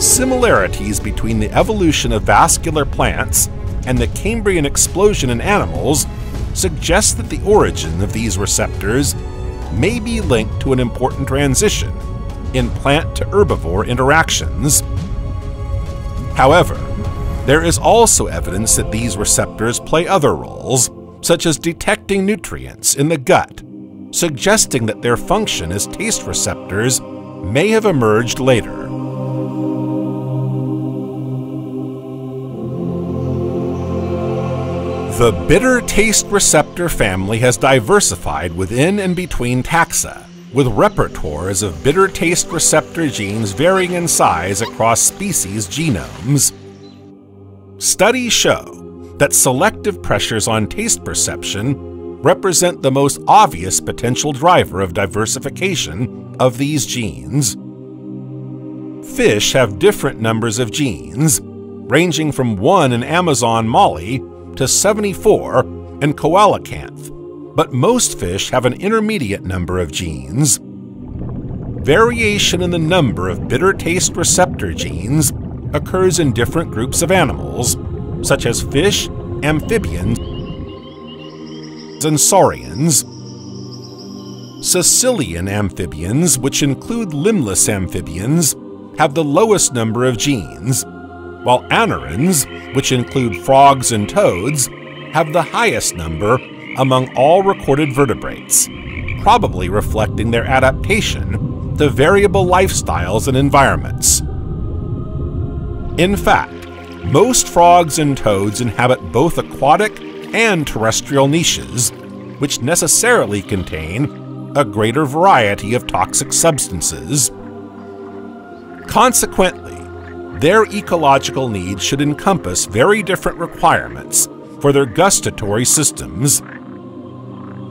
Similarities between the evolution of vascular plants and the Cambrian explosion in animals suggest that the origin of these receptors may be linked to an important transition in plant to herbivore interactions. However, there is also evidence that these receptors play other roles, such as detecting nutrients in the gut, suggesting that their function as taste receptors may have emerged later. The bitter taste receptor family has diversified within and between taxa, with repertoires of bitter taste receptor genes varying in size across species genomes. Studies show that selective pressures on taste perception represent the most obvious potential driver of diversification of these genes. Fish have different numbers of genes, ranging from 1 in Amazon molly to 74 in coelacanth, but most fish have an intermediate number of genes. Variation in the number of bitter taste receptor genes occurs in different groups of animals, such as fish, amphibians, and saurians. Caecilian amphibians, which include limbless amphibians, have the lowest number of genes, while anurans, which include frogs and toads, have the highest number among all recorded vertebrates, probably reflecting their adaptation to variable lifestyles and environments. In fact, most frogs and toads inhabit both aquatic and terrestrial niches, which necessarily contain a greater variety of toxic substances. Consequently, their ecological needs should encompass very different requirements for their gustatory systems.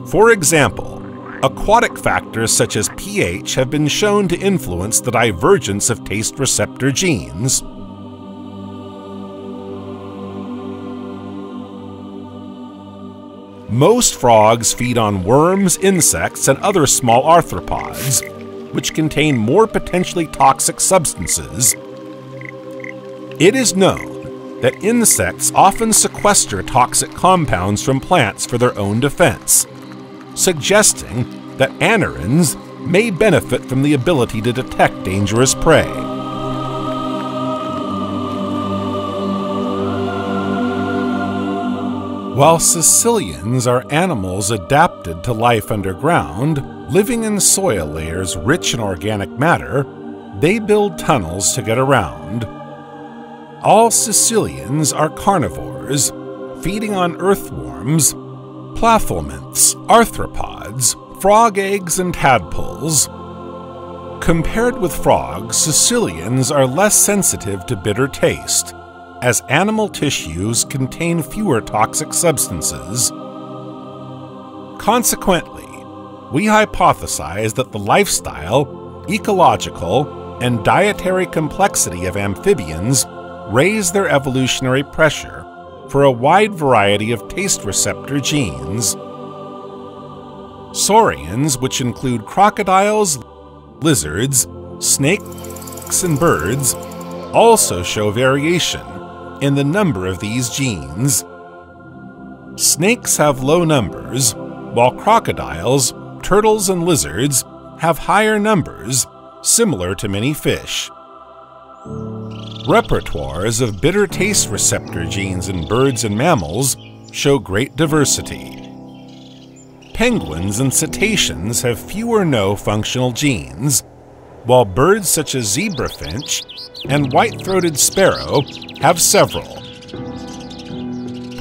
For example, aquatic factors such as pH have been shown to influence the divergence of taste receptor genes. Most frogs feed on worms, insects, and other small arthropods, which contain more potentially toxic substances. It is known that insects often sequester toxic compounds from plants for their own defense, suggesting that anurans may benefit from the ability to detect dangerous prey. While caecilians are animals adapted to life underground, living in soil layers rich in organic matter, they build tunnels to get around. All caecilians are carnivores, feeding on earthworms, plathelminths, arthropods, frog eggs, and tadpoles. Compared with frogs, caecilians are less sensitive to bitter taste as animal tissues contain fewer toxic substances. Consequently, we hypothesize that the lifestyle, ecological, and dietary complexity of amphibians raise their evolutionary pressure for a wide variety of taste receptor genes. Saurians, which include crocodiles, lizards, snakes, and birds, also show variation in the number of these genes. Snakes have low numbers, while crocodiles, turtles, and lizards have higher numbers, similar to many fish. Repertoires of bitter taste receptor genes in birds and mammals show great diversity. Penguins and cetaceans have few or no functional genes, while birds such as zebrafinch and white-throated sparrow have several.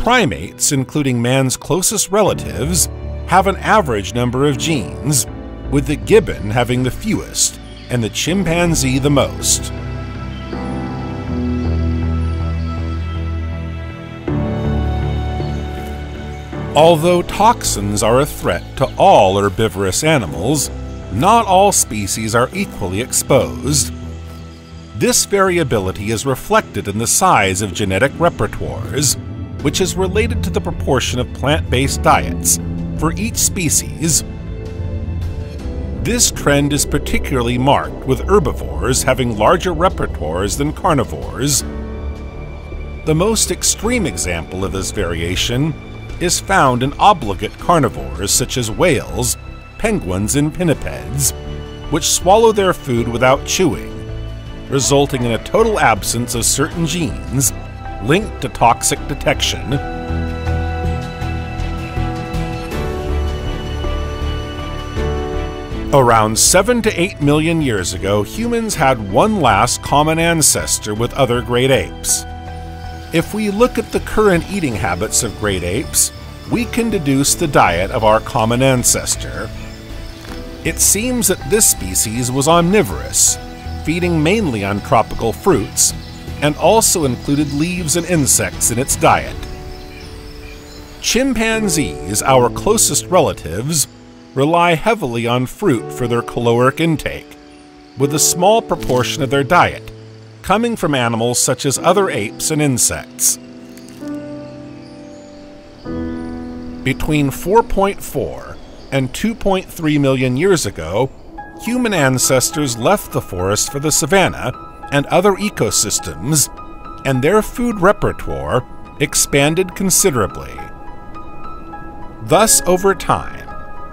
Primates, including man's closest relatives, have an average number of genes, with the gibbon having the fewest and the chimpanzee the most. Although toxins are a threat to all herbivorous animals, not all species are equally exposed, this variability is reflected in the size of genetic repertoires, which is related to the proportion of plant-based diets for each species. This trend is particularly marked with herbivores having larger repertoires than carnivores. The most extreme example of this variation is found in obligate carnivores such as whales, penguins, and pinnipeds, which swallow their food without chewing resulting in a total absence of certain genes linked to toxic detection. Around 7 to 8 million years ago, humans had one last common ancestor with other great apes. If we look at the current eating habits of great apes, we can deduce the diet of our common ancestor. It seems that this species was omnivorous, feeding mainly on tropical fruits, and also included leaves and insects in its diet. Chimpanzees, our closest relatives, rely heavily on fruit for their caloric intake, with a small proportion of their diet coming from animals such as other apes and insects. Between 4.4 and 2.3 million years ago, human ancestors left the forest for the savanna and other ecosystems, and their food repertoire expanded considerably. Thus, over time,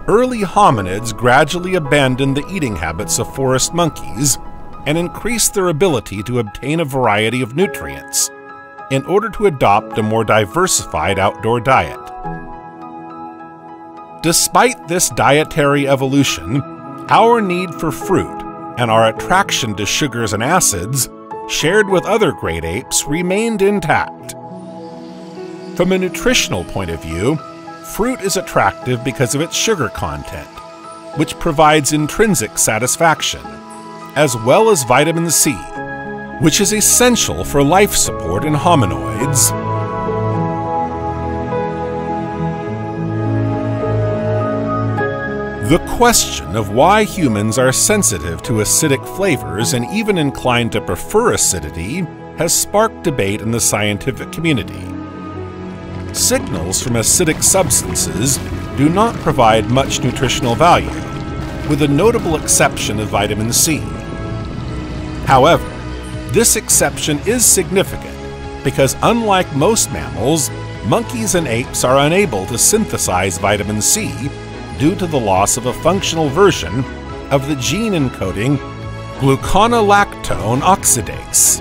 early hominids gradually abandoned the eating habits of forest monkeys and increased their ability to obtain a variety of nutrients in order to adopt a more diversified outdoor diet. Despite this dietary evolution, our need for fruit and our attraction to sugars and acids, shared with other great apes, remained intact. From a nutritional point of view, fruit is attractive because of its sugar content, which provides intrinsic satisfaction, as well as vitamin C, which is essential for life support in hominoids. The question of why humans are sensitive to acidic flavors and even inclined to prefer acidity has sparked debate in the scientific community. Signals from acidic substances do not provide much nutritional value, with a notable exception of vitamin C. However, this exception is significant because unlike most mammals, monkeys and apes are unable to synthesize vitamin C due to the loss of a functional version of the gene encoding gluconolactone oxidase.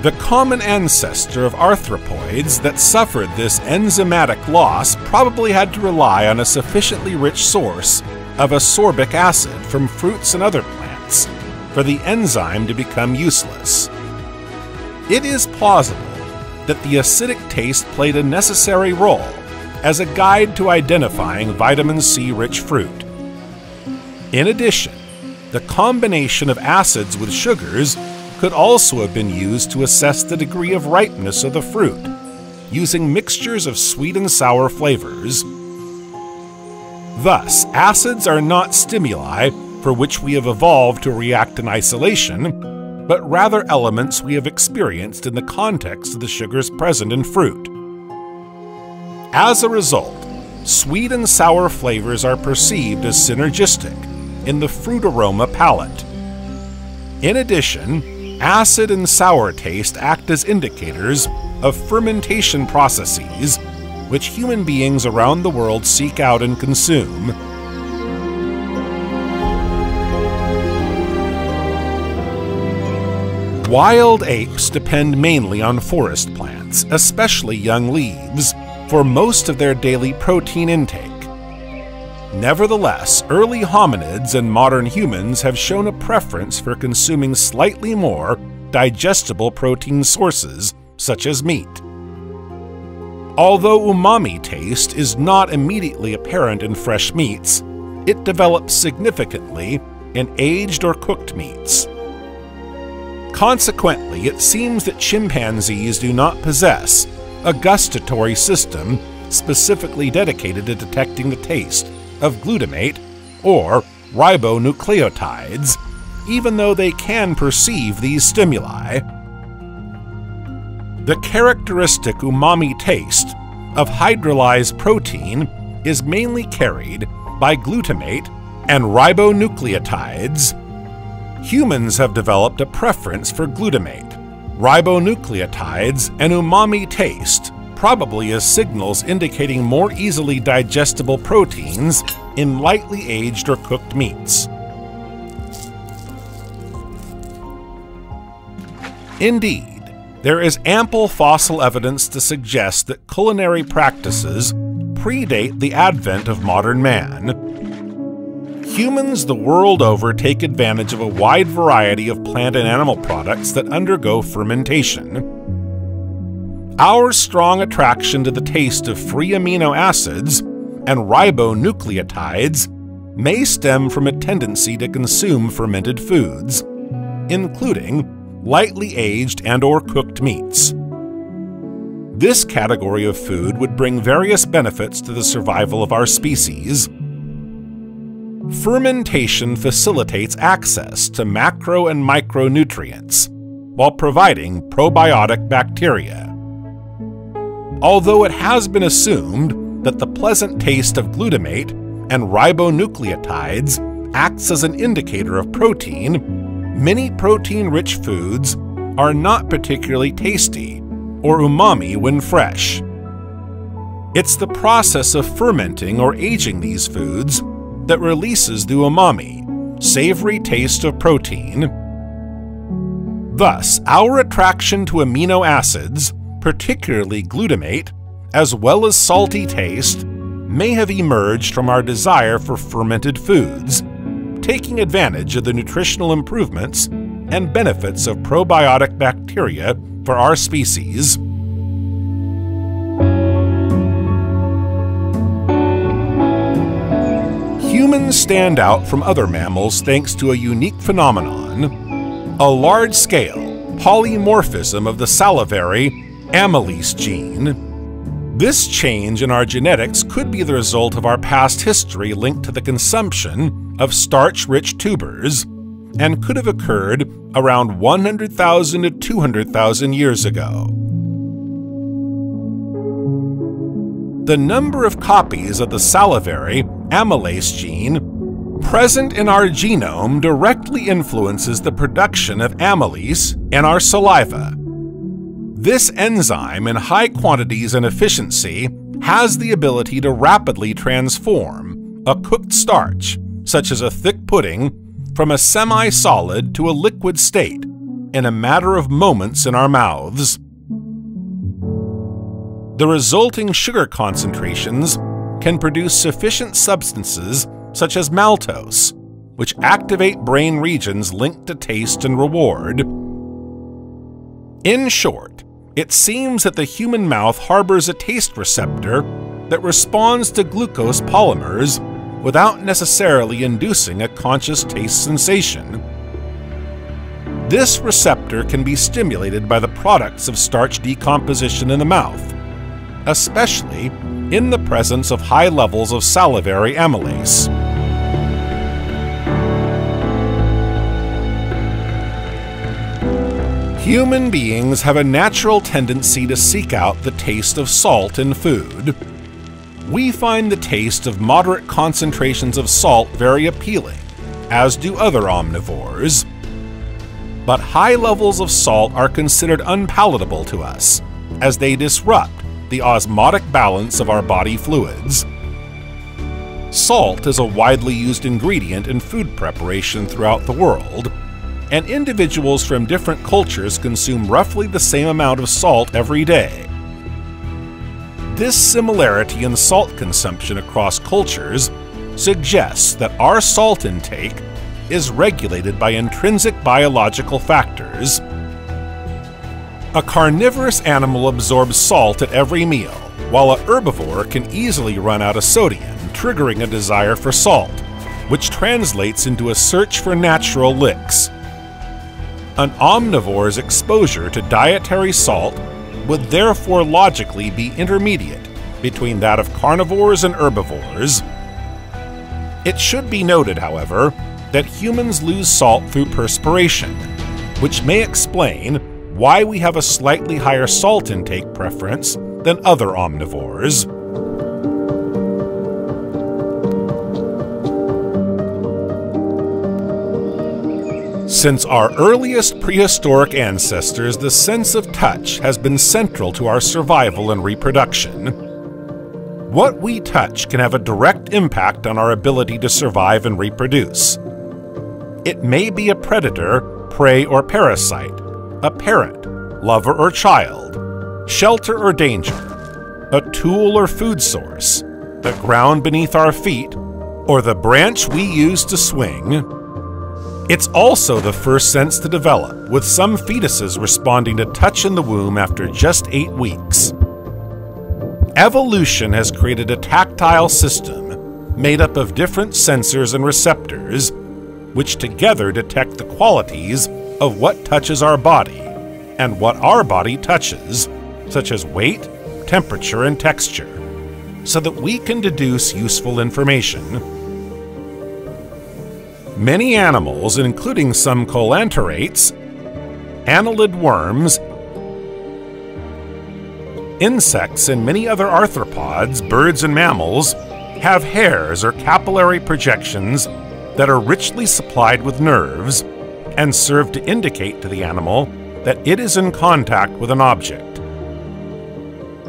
The common ancestor of anthropoids that suffered this enzymatic loss probably had to rely on a sufficiently rich source of ascorbic acid from fruits and other plants for the enzyme to become useless. It is plausible that the acidic taste played a necessary role as a guide to identifying vitamin C rich fruit. In addition, the combination of acids with sugars could also have been used to assess the degree of ripeness of the fruit, using mixtures of sweet and sour flavors. Thus, acids are not stimuli for which we have evolved to react in isolation, but rather elements we have experienced in the context of the sugars present in fruit. As a result, sweet and sour flavors are perceived as synergistic in the fruit aroma palate. In addition, acid and sour taste act as indicators of fermentation processes which human beings around the world seek out and consume. Wild apes depend mainly on forest plants, especially young leaves, for most of their daily protein intake. Nevertheless, early hominids and modern humans have shown a preference for consuming slightly more digestible protein sources, such as meat. Although umami taste is not immediately apparent in fresh meats, it develops significantly in aged or cooked meats. Consequently, it seems that chimpanzees do not possess a gustatory system specifically dedicated to detecting the taste of glutamate or ribonucleotides, even though they can perceive these stimuli. The characteristic umami taste of hydrolyzed protein is mainly carried by glutamate and ribonucleotides. Humans have developed a preference for glutamate ribonucleotides, and umami taste, probably as signals indicating more easily digestible proteins in lightly aged or cooked meats. Indeed, there is ample fossil evidence to suggest that culinary practices predate the advent of modern man, humans the world over take advantage of a wide variety of plant and animal products that undergo fermentation. Our strong attraction to the taste of free amino acids and ribonucleotides may stem from a tendency to consume fermented foods, including lightly aged and or cooked meats. This category of food would bring various benefits to the survival of our species, Fermentation facilitates access to macro and micronutrients, while providing probiotic bacteria. Although it has been assumed that the pleasant taste of glutamate and ribonucleotides acts as an indicator of protein, many protein rich foods are not particularly tasty or umami when fresh. It's the process of fermenting or aging these foods that releases the umami, savory taste of protein. Thus, our attraction to amino acids, particularly glutamate, as well as salty taste, may have emerged from our desire for fermented foods, taking advantage of the nutritional improvements and benefits of probiotic bacteria for our species. Humans stand out from other mammals thanks to a unique phenomenon a large scale polymorphism of the salivary amylase gene. This change in our genetics could be the result of our past history linked to the consumption of starch rich tubers and could have occurred around 100,000 to 200,000 years ago. The number of copies of the salivary amylase gene present in our genome directly influences the production of amylase in our saliva. This enzyme in high quantities and efficiency has the ability to rapidly transform a cooked starch, such as a thick pudding, from a semi-solid to a liquid state in a matter of moments in our mouths. The resulting sugar concentrations can produce sufficient substances such as maltose, which activate brain regions linked to taste and reward. In short, it seems that the human mouth harbors a taste receptor that responds to glucose polymers without necessarily inducing a conscious taste sensation. This receptor can be stimulated by the products of starch decomposition in the mouth, especially in the presence of high levels of salivary amylase. Human beings have a natural tendency to seek out the taste of salt in food. We find the taste of moderate concentrations of salt very appealing, as do other omnivores. But high levels of salt are considered unpalatable to us, as they disrupt the osmotic balance of our body fluids. Salt is a widely used ingredient in food preparation throughout the world, and individuals from different cultures consume roughly the same amount of salt every day. This similarity in salt consumption across cultures suggests that our salt intake is regulated by intrinsic biological factors a carnivorous animal absorbs salt at every meal, while a herbivore can easily run out of sodium, triggering a desire for salt, which translates into a search for natural licks. An omnivore's exposure to dietary salt would therefore logically be intermediate between that of carnivores and herbivores. It should be noted, however, that humans lose salt through perspiration, which may explain why we have a slightly higher salt intake preference than other omnivores. Since our earliest prehistoric ancestors, the sense of touch has been central to our survival and reproduction. What we touch can have a direct impact on our ability to survive and reproduce. It may be a predator, prey, or parasite, a parent, lover or child, shelter or danger, a tool or food source, the ground beneath our feet, or the branch we use to swing. It's also the first sense to develop, with some fetuses responding to touch in the womb after just eight weeks. Evolution has created a tactile system made up of different sensors and receptors, which together detect the qualities of what touches our body and what our body touches, such as weight, temperature, and texture, so that we can deduce useful information. Many animals, including some coelenterate, annelid worms, insects, and many other arthropods, birds, and mammals have hairs or capillary projections that are richly supplied with nerves and serve to indicate to the animal that it is in contact with an object.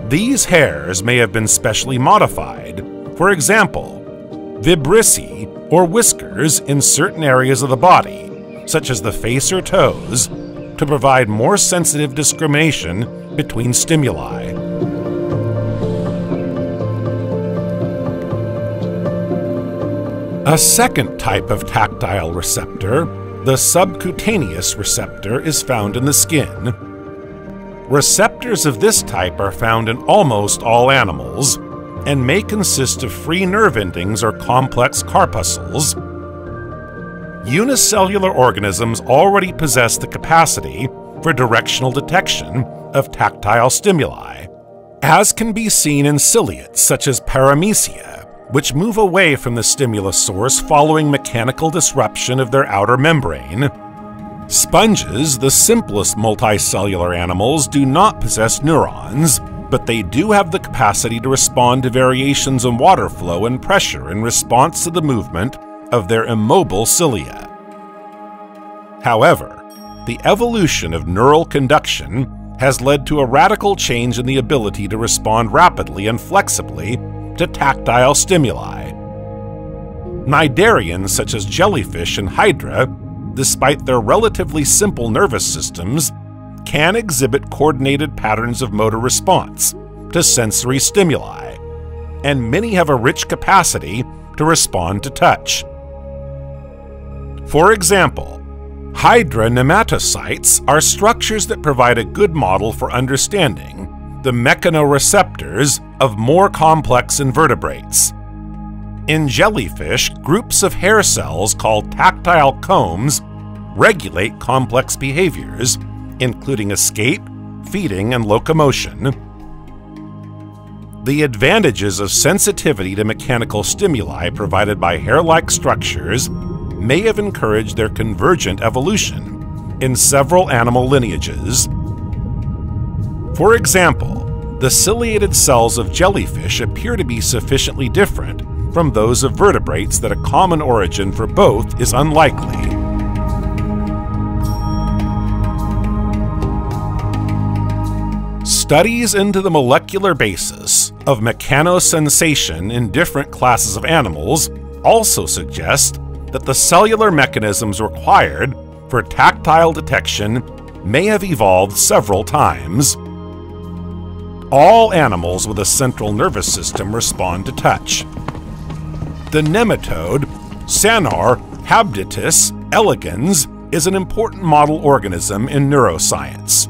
These hairs may have been specially modified, for example, vibrissae or whiskers in certain areas of the body, such as the face or toes, to provide more sensitive discrimination between stimuli. A second type of tactile receptor, the subcutaneous receptor, is found in the skin. Receptors of this type are found in almost all animals and may consist of free nerve endings or complex corpuscles. Unicellular organisms already possess the capacity for directional detection of tactile stimuli, as can be seen in ciliates such as paramecia which move away from the stimulus source following mechanical disruption of their outer membrane. Sponges, the simplest multicellular animals, do not possess neurons, but they do have the capacity to respond to variations in water flow and pressure in response to the movement of their immobile cilia. However, the evolution of neural conduction has led to a radical change in the ability to respond rapidly and flexibly to tactile stimuli. Cnidarians such as jellyfish and hydra, despite their relatively simple nervous systems, can exhibit coordinated patterns of motor response to sensory stimuli, and many have a rich capacity to respond to touch. For example, Hydra nematocytes are structures that provide a good model for understanding the mechanoreceptors of more complex invertebrates. In jellyfish, groups of hair cells called tactile combs regulate complex behaviors, including escape, feeding, and locomotion. The advantages of sensitivity to mechanical stimuli provided by hair-like structures may have encouraged their convergent evolution in several animal lineages. For example, the ciliated cells of jellyfish appear to be sufficiently different from those of vertebrates that a common origin for both is unlikely. Studies into the molecular basis of mechanosensation in different classes of animals also suggest that the cellular mechanisms required for tactile detection may have evolved several times. All animals with a central nervous system respond to touch. The nematode, Sanor habditis elegans, is an important model organism in neuroscience.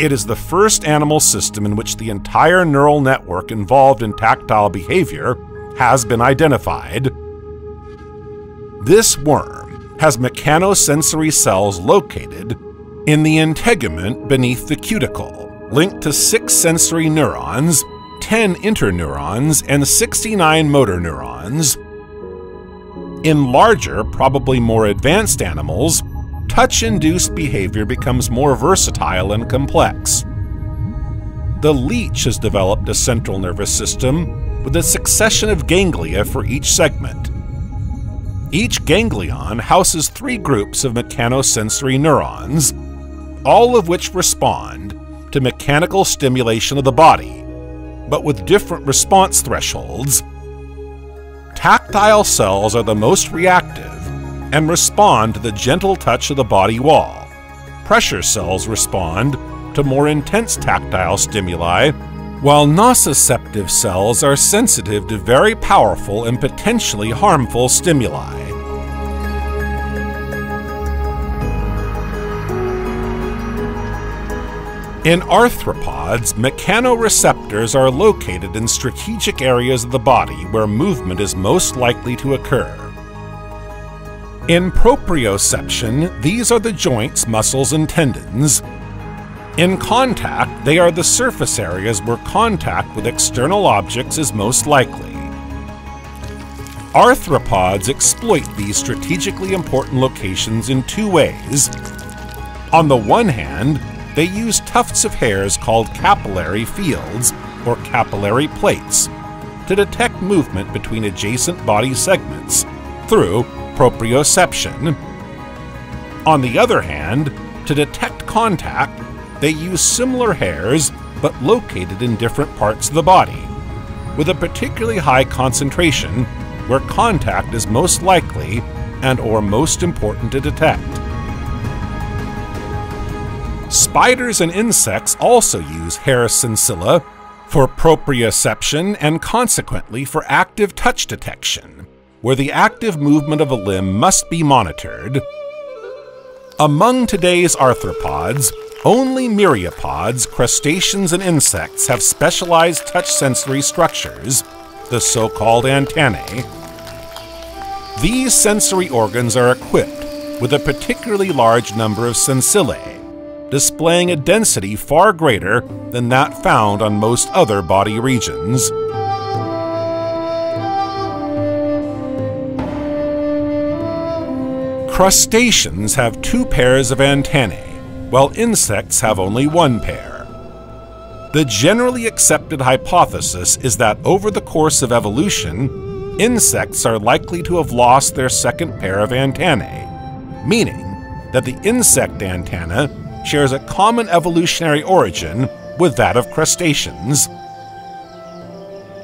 It is the first animal system in which the entire neural network involved in tactile behavior has been identified. This worm has mechanosensory cells located in the integument beneath the cuticle linked to six sensory neurons, 10 interneurons, and 69 motor neurons. In larger, probably more advanced animals, touch-induced behavior becomes more versatile and complex. The leech has developed a central nervous system with a succession of ganglia for each segment. Each ganglion houses three groups of mechanosensory neurons, all of which respond to mechanical stimulation of the body, but with different response thresholds. Tactile cells are the most reactive and respond to the gentle touch of the body wall. Pressure cells respond to more intense tactile stimuli, while nociceptive cells are sensitive to very powerful and potentially harmful stimuli. In arthropods, mechanoreceptors are located in strategic areas of the body where movement is most likely to occur. In proprioception, these are the joints, muscles, and tendons. In contact, they are the surface areas where contact with external objects is most likely. Arthropods exploit these strategically important locations in two ways On the one hand, they use tufts of hairs called capillary fields or capillary plates to detect movement between adjacent body segments through proprioception. On the other hand, to detect contact, they use similar hairs but located in different parts of the body, with a particularly high concentration where contact is most likely and or most important to detect. Spiders and insects also use hair sensilla for proprioception and consequently for active touch detection, where the active movement of a limb must be monitored. Among today's arthropods, only myriapods, crustaceans, and insects have specialized touch sensory structures, the so called antennae. These sensory organs are equipped with a particularly large number of sensillae, displaying a density far greater than that found on most other body regions. Crustaceans have two pairs of antennae, while insects have only one pair. The generally accepted hypothesis is that over the course of evolution, insects are likely to have lost their second pair of antennae, meaning that the insect antenna shares a common evolutionary origin with that of crustaceans.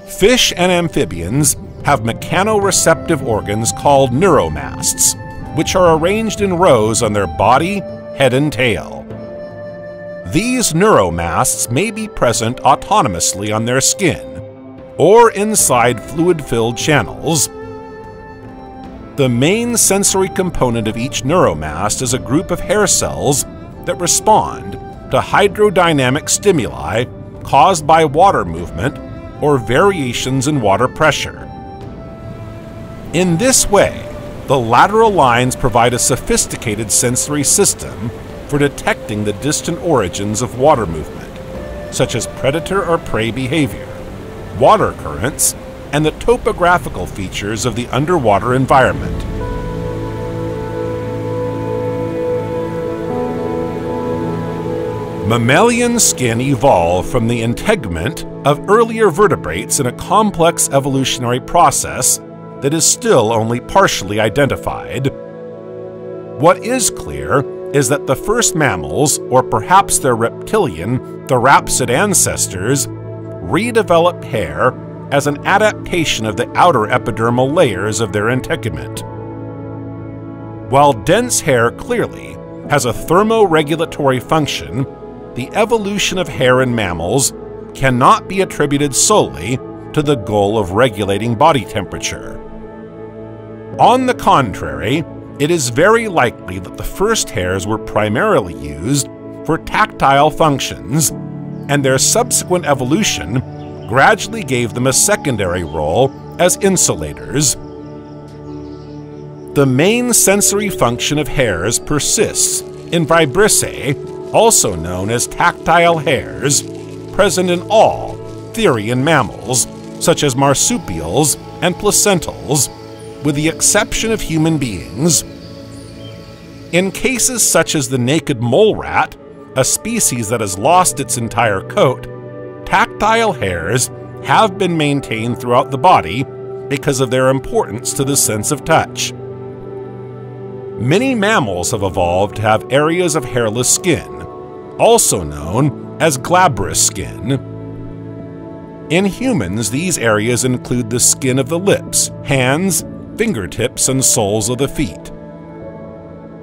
Fish and amphibians have mechanoreceptive organs called neuromasts, which are arranged in rows on their body, head, and tail. These neuromasts may be present autonomously on their skin or inside fluid-filled channels. The main sensory component of each neuromast is a group of hair cells that respond to hydrodynamic stimuli caused by water movement or variations in water pressure. In this way, the lateral lines provide a sophisticated sensory system for detecting the distant origins of water movement, such as predator or prey behavior, water currents, and the topographical features of the underwater environment. Mammalian skin evolved from the integument of earlier vertebrates in a complex evolutionary process that is still only partially identified. What is clear is that the first mammals, or perhaps their reptilian, therapsid ancestors, redeveloped hair as an adaptation of the outer epidermal layers of their integument. While dense hair clearly has a thermoregulatory function the evolution of hair in mammals cannot be attributed solely to the goal of regulating body temperature. On the contrary, it is very likely that the first hairs were primarily used for tactile functions, and their subsequent evolution gradually gave them a secondary role as insulators. The main sensory function of hairs persists in vibrissae also known as tactile hairs, present in all therian mammals, such as marsupials and placentals, with the exception of human beings. In cases such as the naked mole rat, a species that has lost its entire coat, tactile hairs have been maintained throughout the body because of their importance to the sense of touch. Many mammals have evolved to have areas of hairless skin, also known as glabrous skin. In humans, these areas include the skin of the lips, hands, fingertips, and soles of the feet.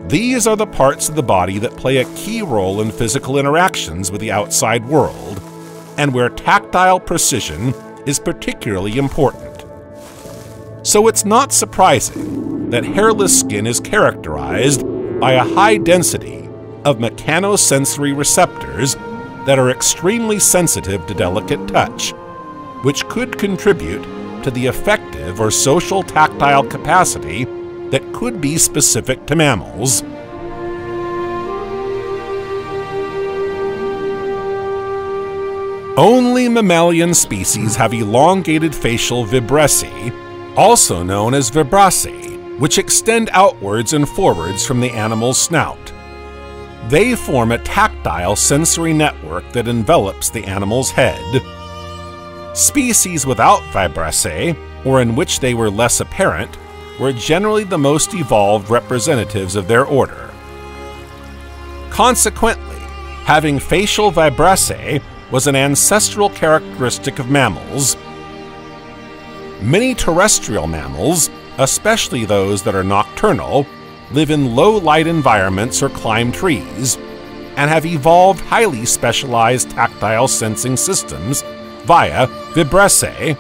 These are the parts of the body that play a key role in physical interactions with the outside world, and where tactile precision is particularly important. So it's not surprising that hairless skin is characterized by a high density of mechanosensory receptors that are extremely sensitive to delicate touch, which could contribute to the affective or social tactile capacity that could be specific to mammals. Only mammalian species have elongated facial vibrissae, also known as vibrassae, which extend outwards and forwards from the animal's snout. They form a tactile sensory network that envelops the animal's head. Species without vibrissae, or in which they were less apparent, were generally the most evolved representatives of their order. Consequently, having facial vibrissae was an ancestral characteristic of mammals. Many terrestrial mammals, especially those that are nocturnal, live in low light environments or climb trees, and have evolved highly specialized tactile sensing systems via vibrissae.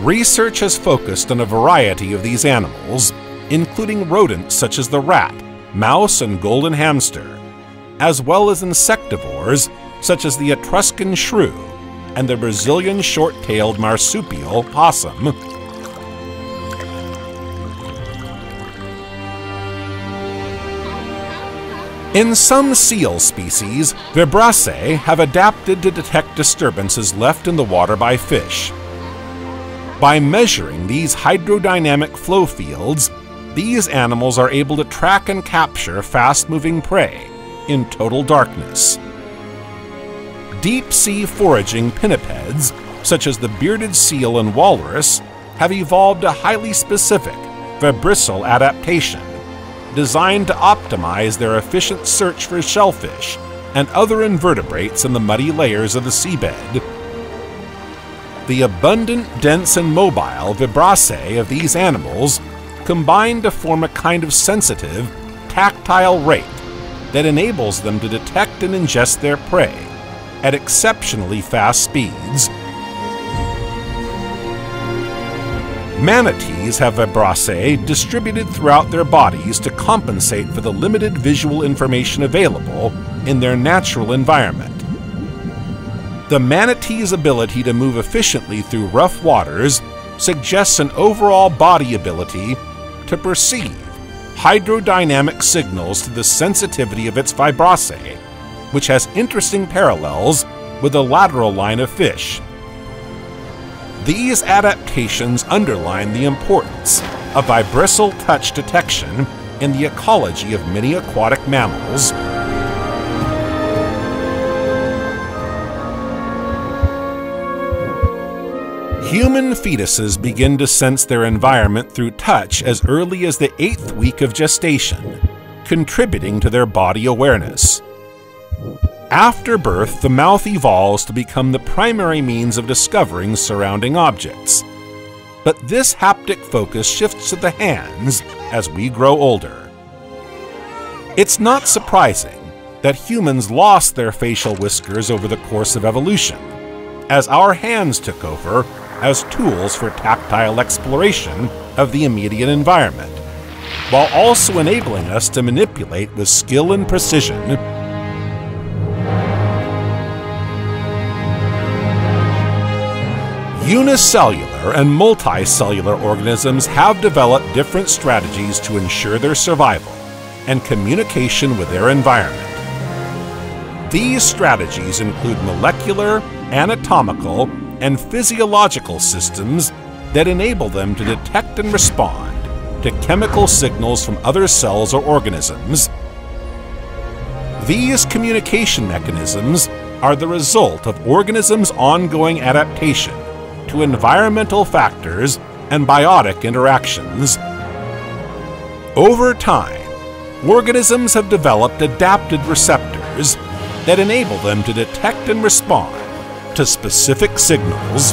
Research has focused on a variety of these animals, including rodents such as the rat, mouse, and golden hamster, as well as insectivores such as the Etruscan shrew and the Brazilian short-tailed marsupial possum, In some seal species, vibrissae have adapted to detect disturbances left in the water by fish. By measuring these hydrodynamic flow fields, these animals are able to track and capture fast-moving prey in total darkness. Deep-sea foraging pinnipeds, such as the bearded seal and walrus, have evolved a highly specific vibrissal adaptation designed to optimize their efficient search for shellfish and other invertebrates in the muddy layers of the seabed. The abundant, dense, and mobile vibrissae of these animals combine to form a kind of sensitive, tactile rate that enables them to detect and ingest their prey at exceptionally fast speeds Manatees have vibrissae distributed throughout their bodies to compensate for the limited visual information available in their natural environment. The manatee's ability to move efficiently through rough waters suggests an overall body ability to perceive hydrodynamic signals to the sensitivity of its vibrissae, which has interesting parallels with the lateral line of fish these adaptations underline the importance of vibrissal touch detection in the ecology of many aquatic mammals. Human fetuses begin to sense their environment through touch as early as the eighth week of gestation, contributing to their body awareness. After birth, the mouth evolves to become the primary means of discovering surrounding objects. But this haptic focus shifts to the hands as we grow older. It's not surprising that humans lost their facial whiskers over the course of evolution, as our hands took over as tools for tactile exploration of the immediate environment, while also enabling us to manipulate with skill and precision Unicellular and multicellular organisms have developed different strategies to ensure their survival and communication with their environment. These strategies include molecular, anatomical, and physiological systems that enable them to detect and respond to chemical signals from other cells or organisms. These communication mechanisms are the result of organisms' ongoing adaptation to environmental factors and biotic interactions. Over time, organisms have developed adapted receptors that enable them to detect and respond to specific signals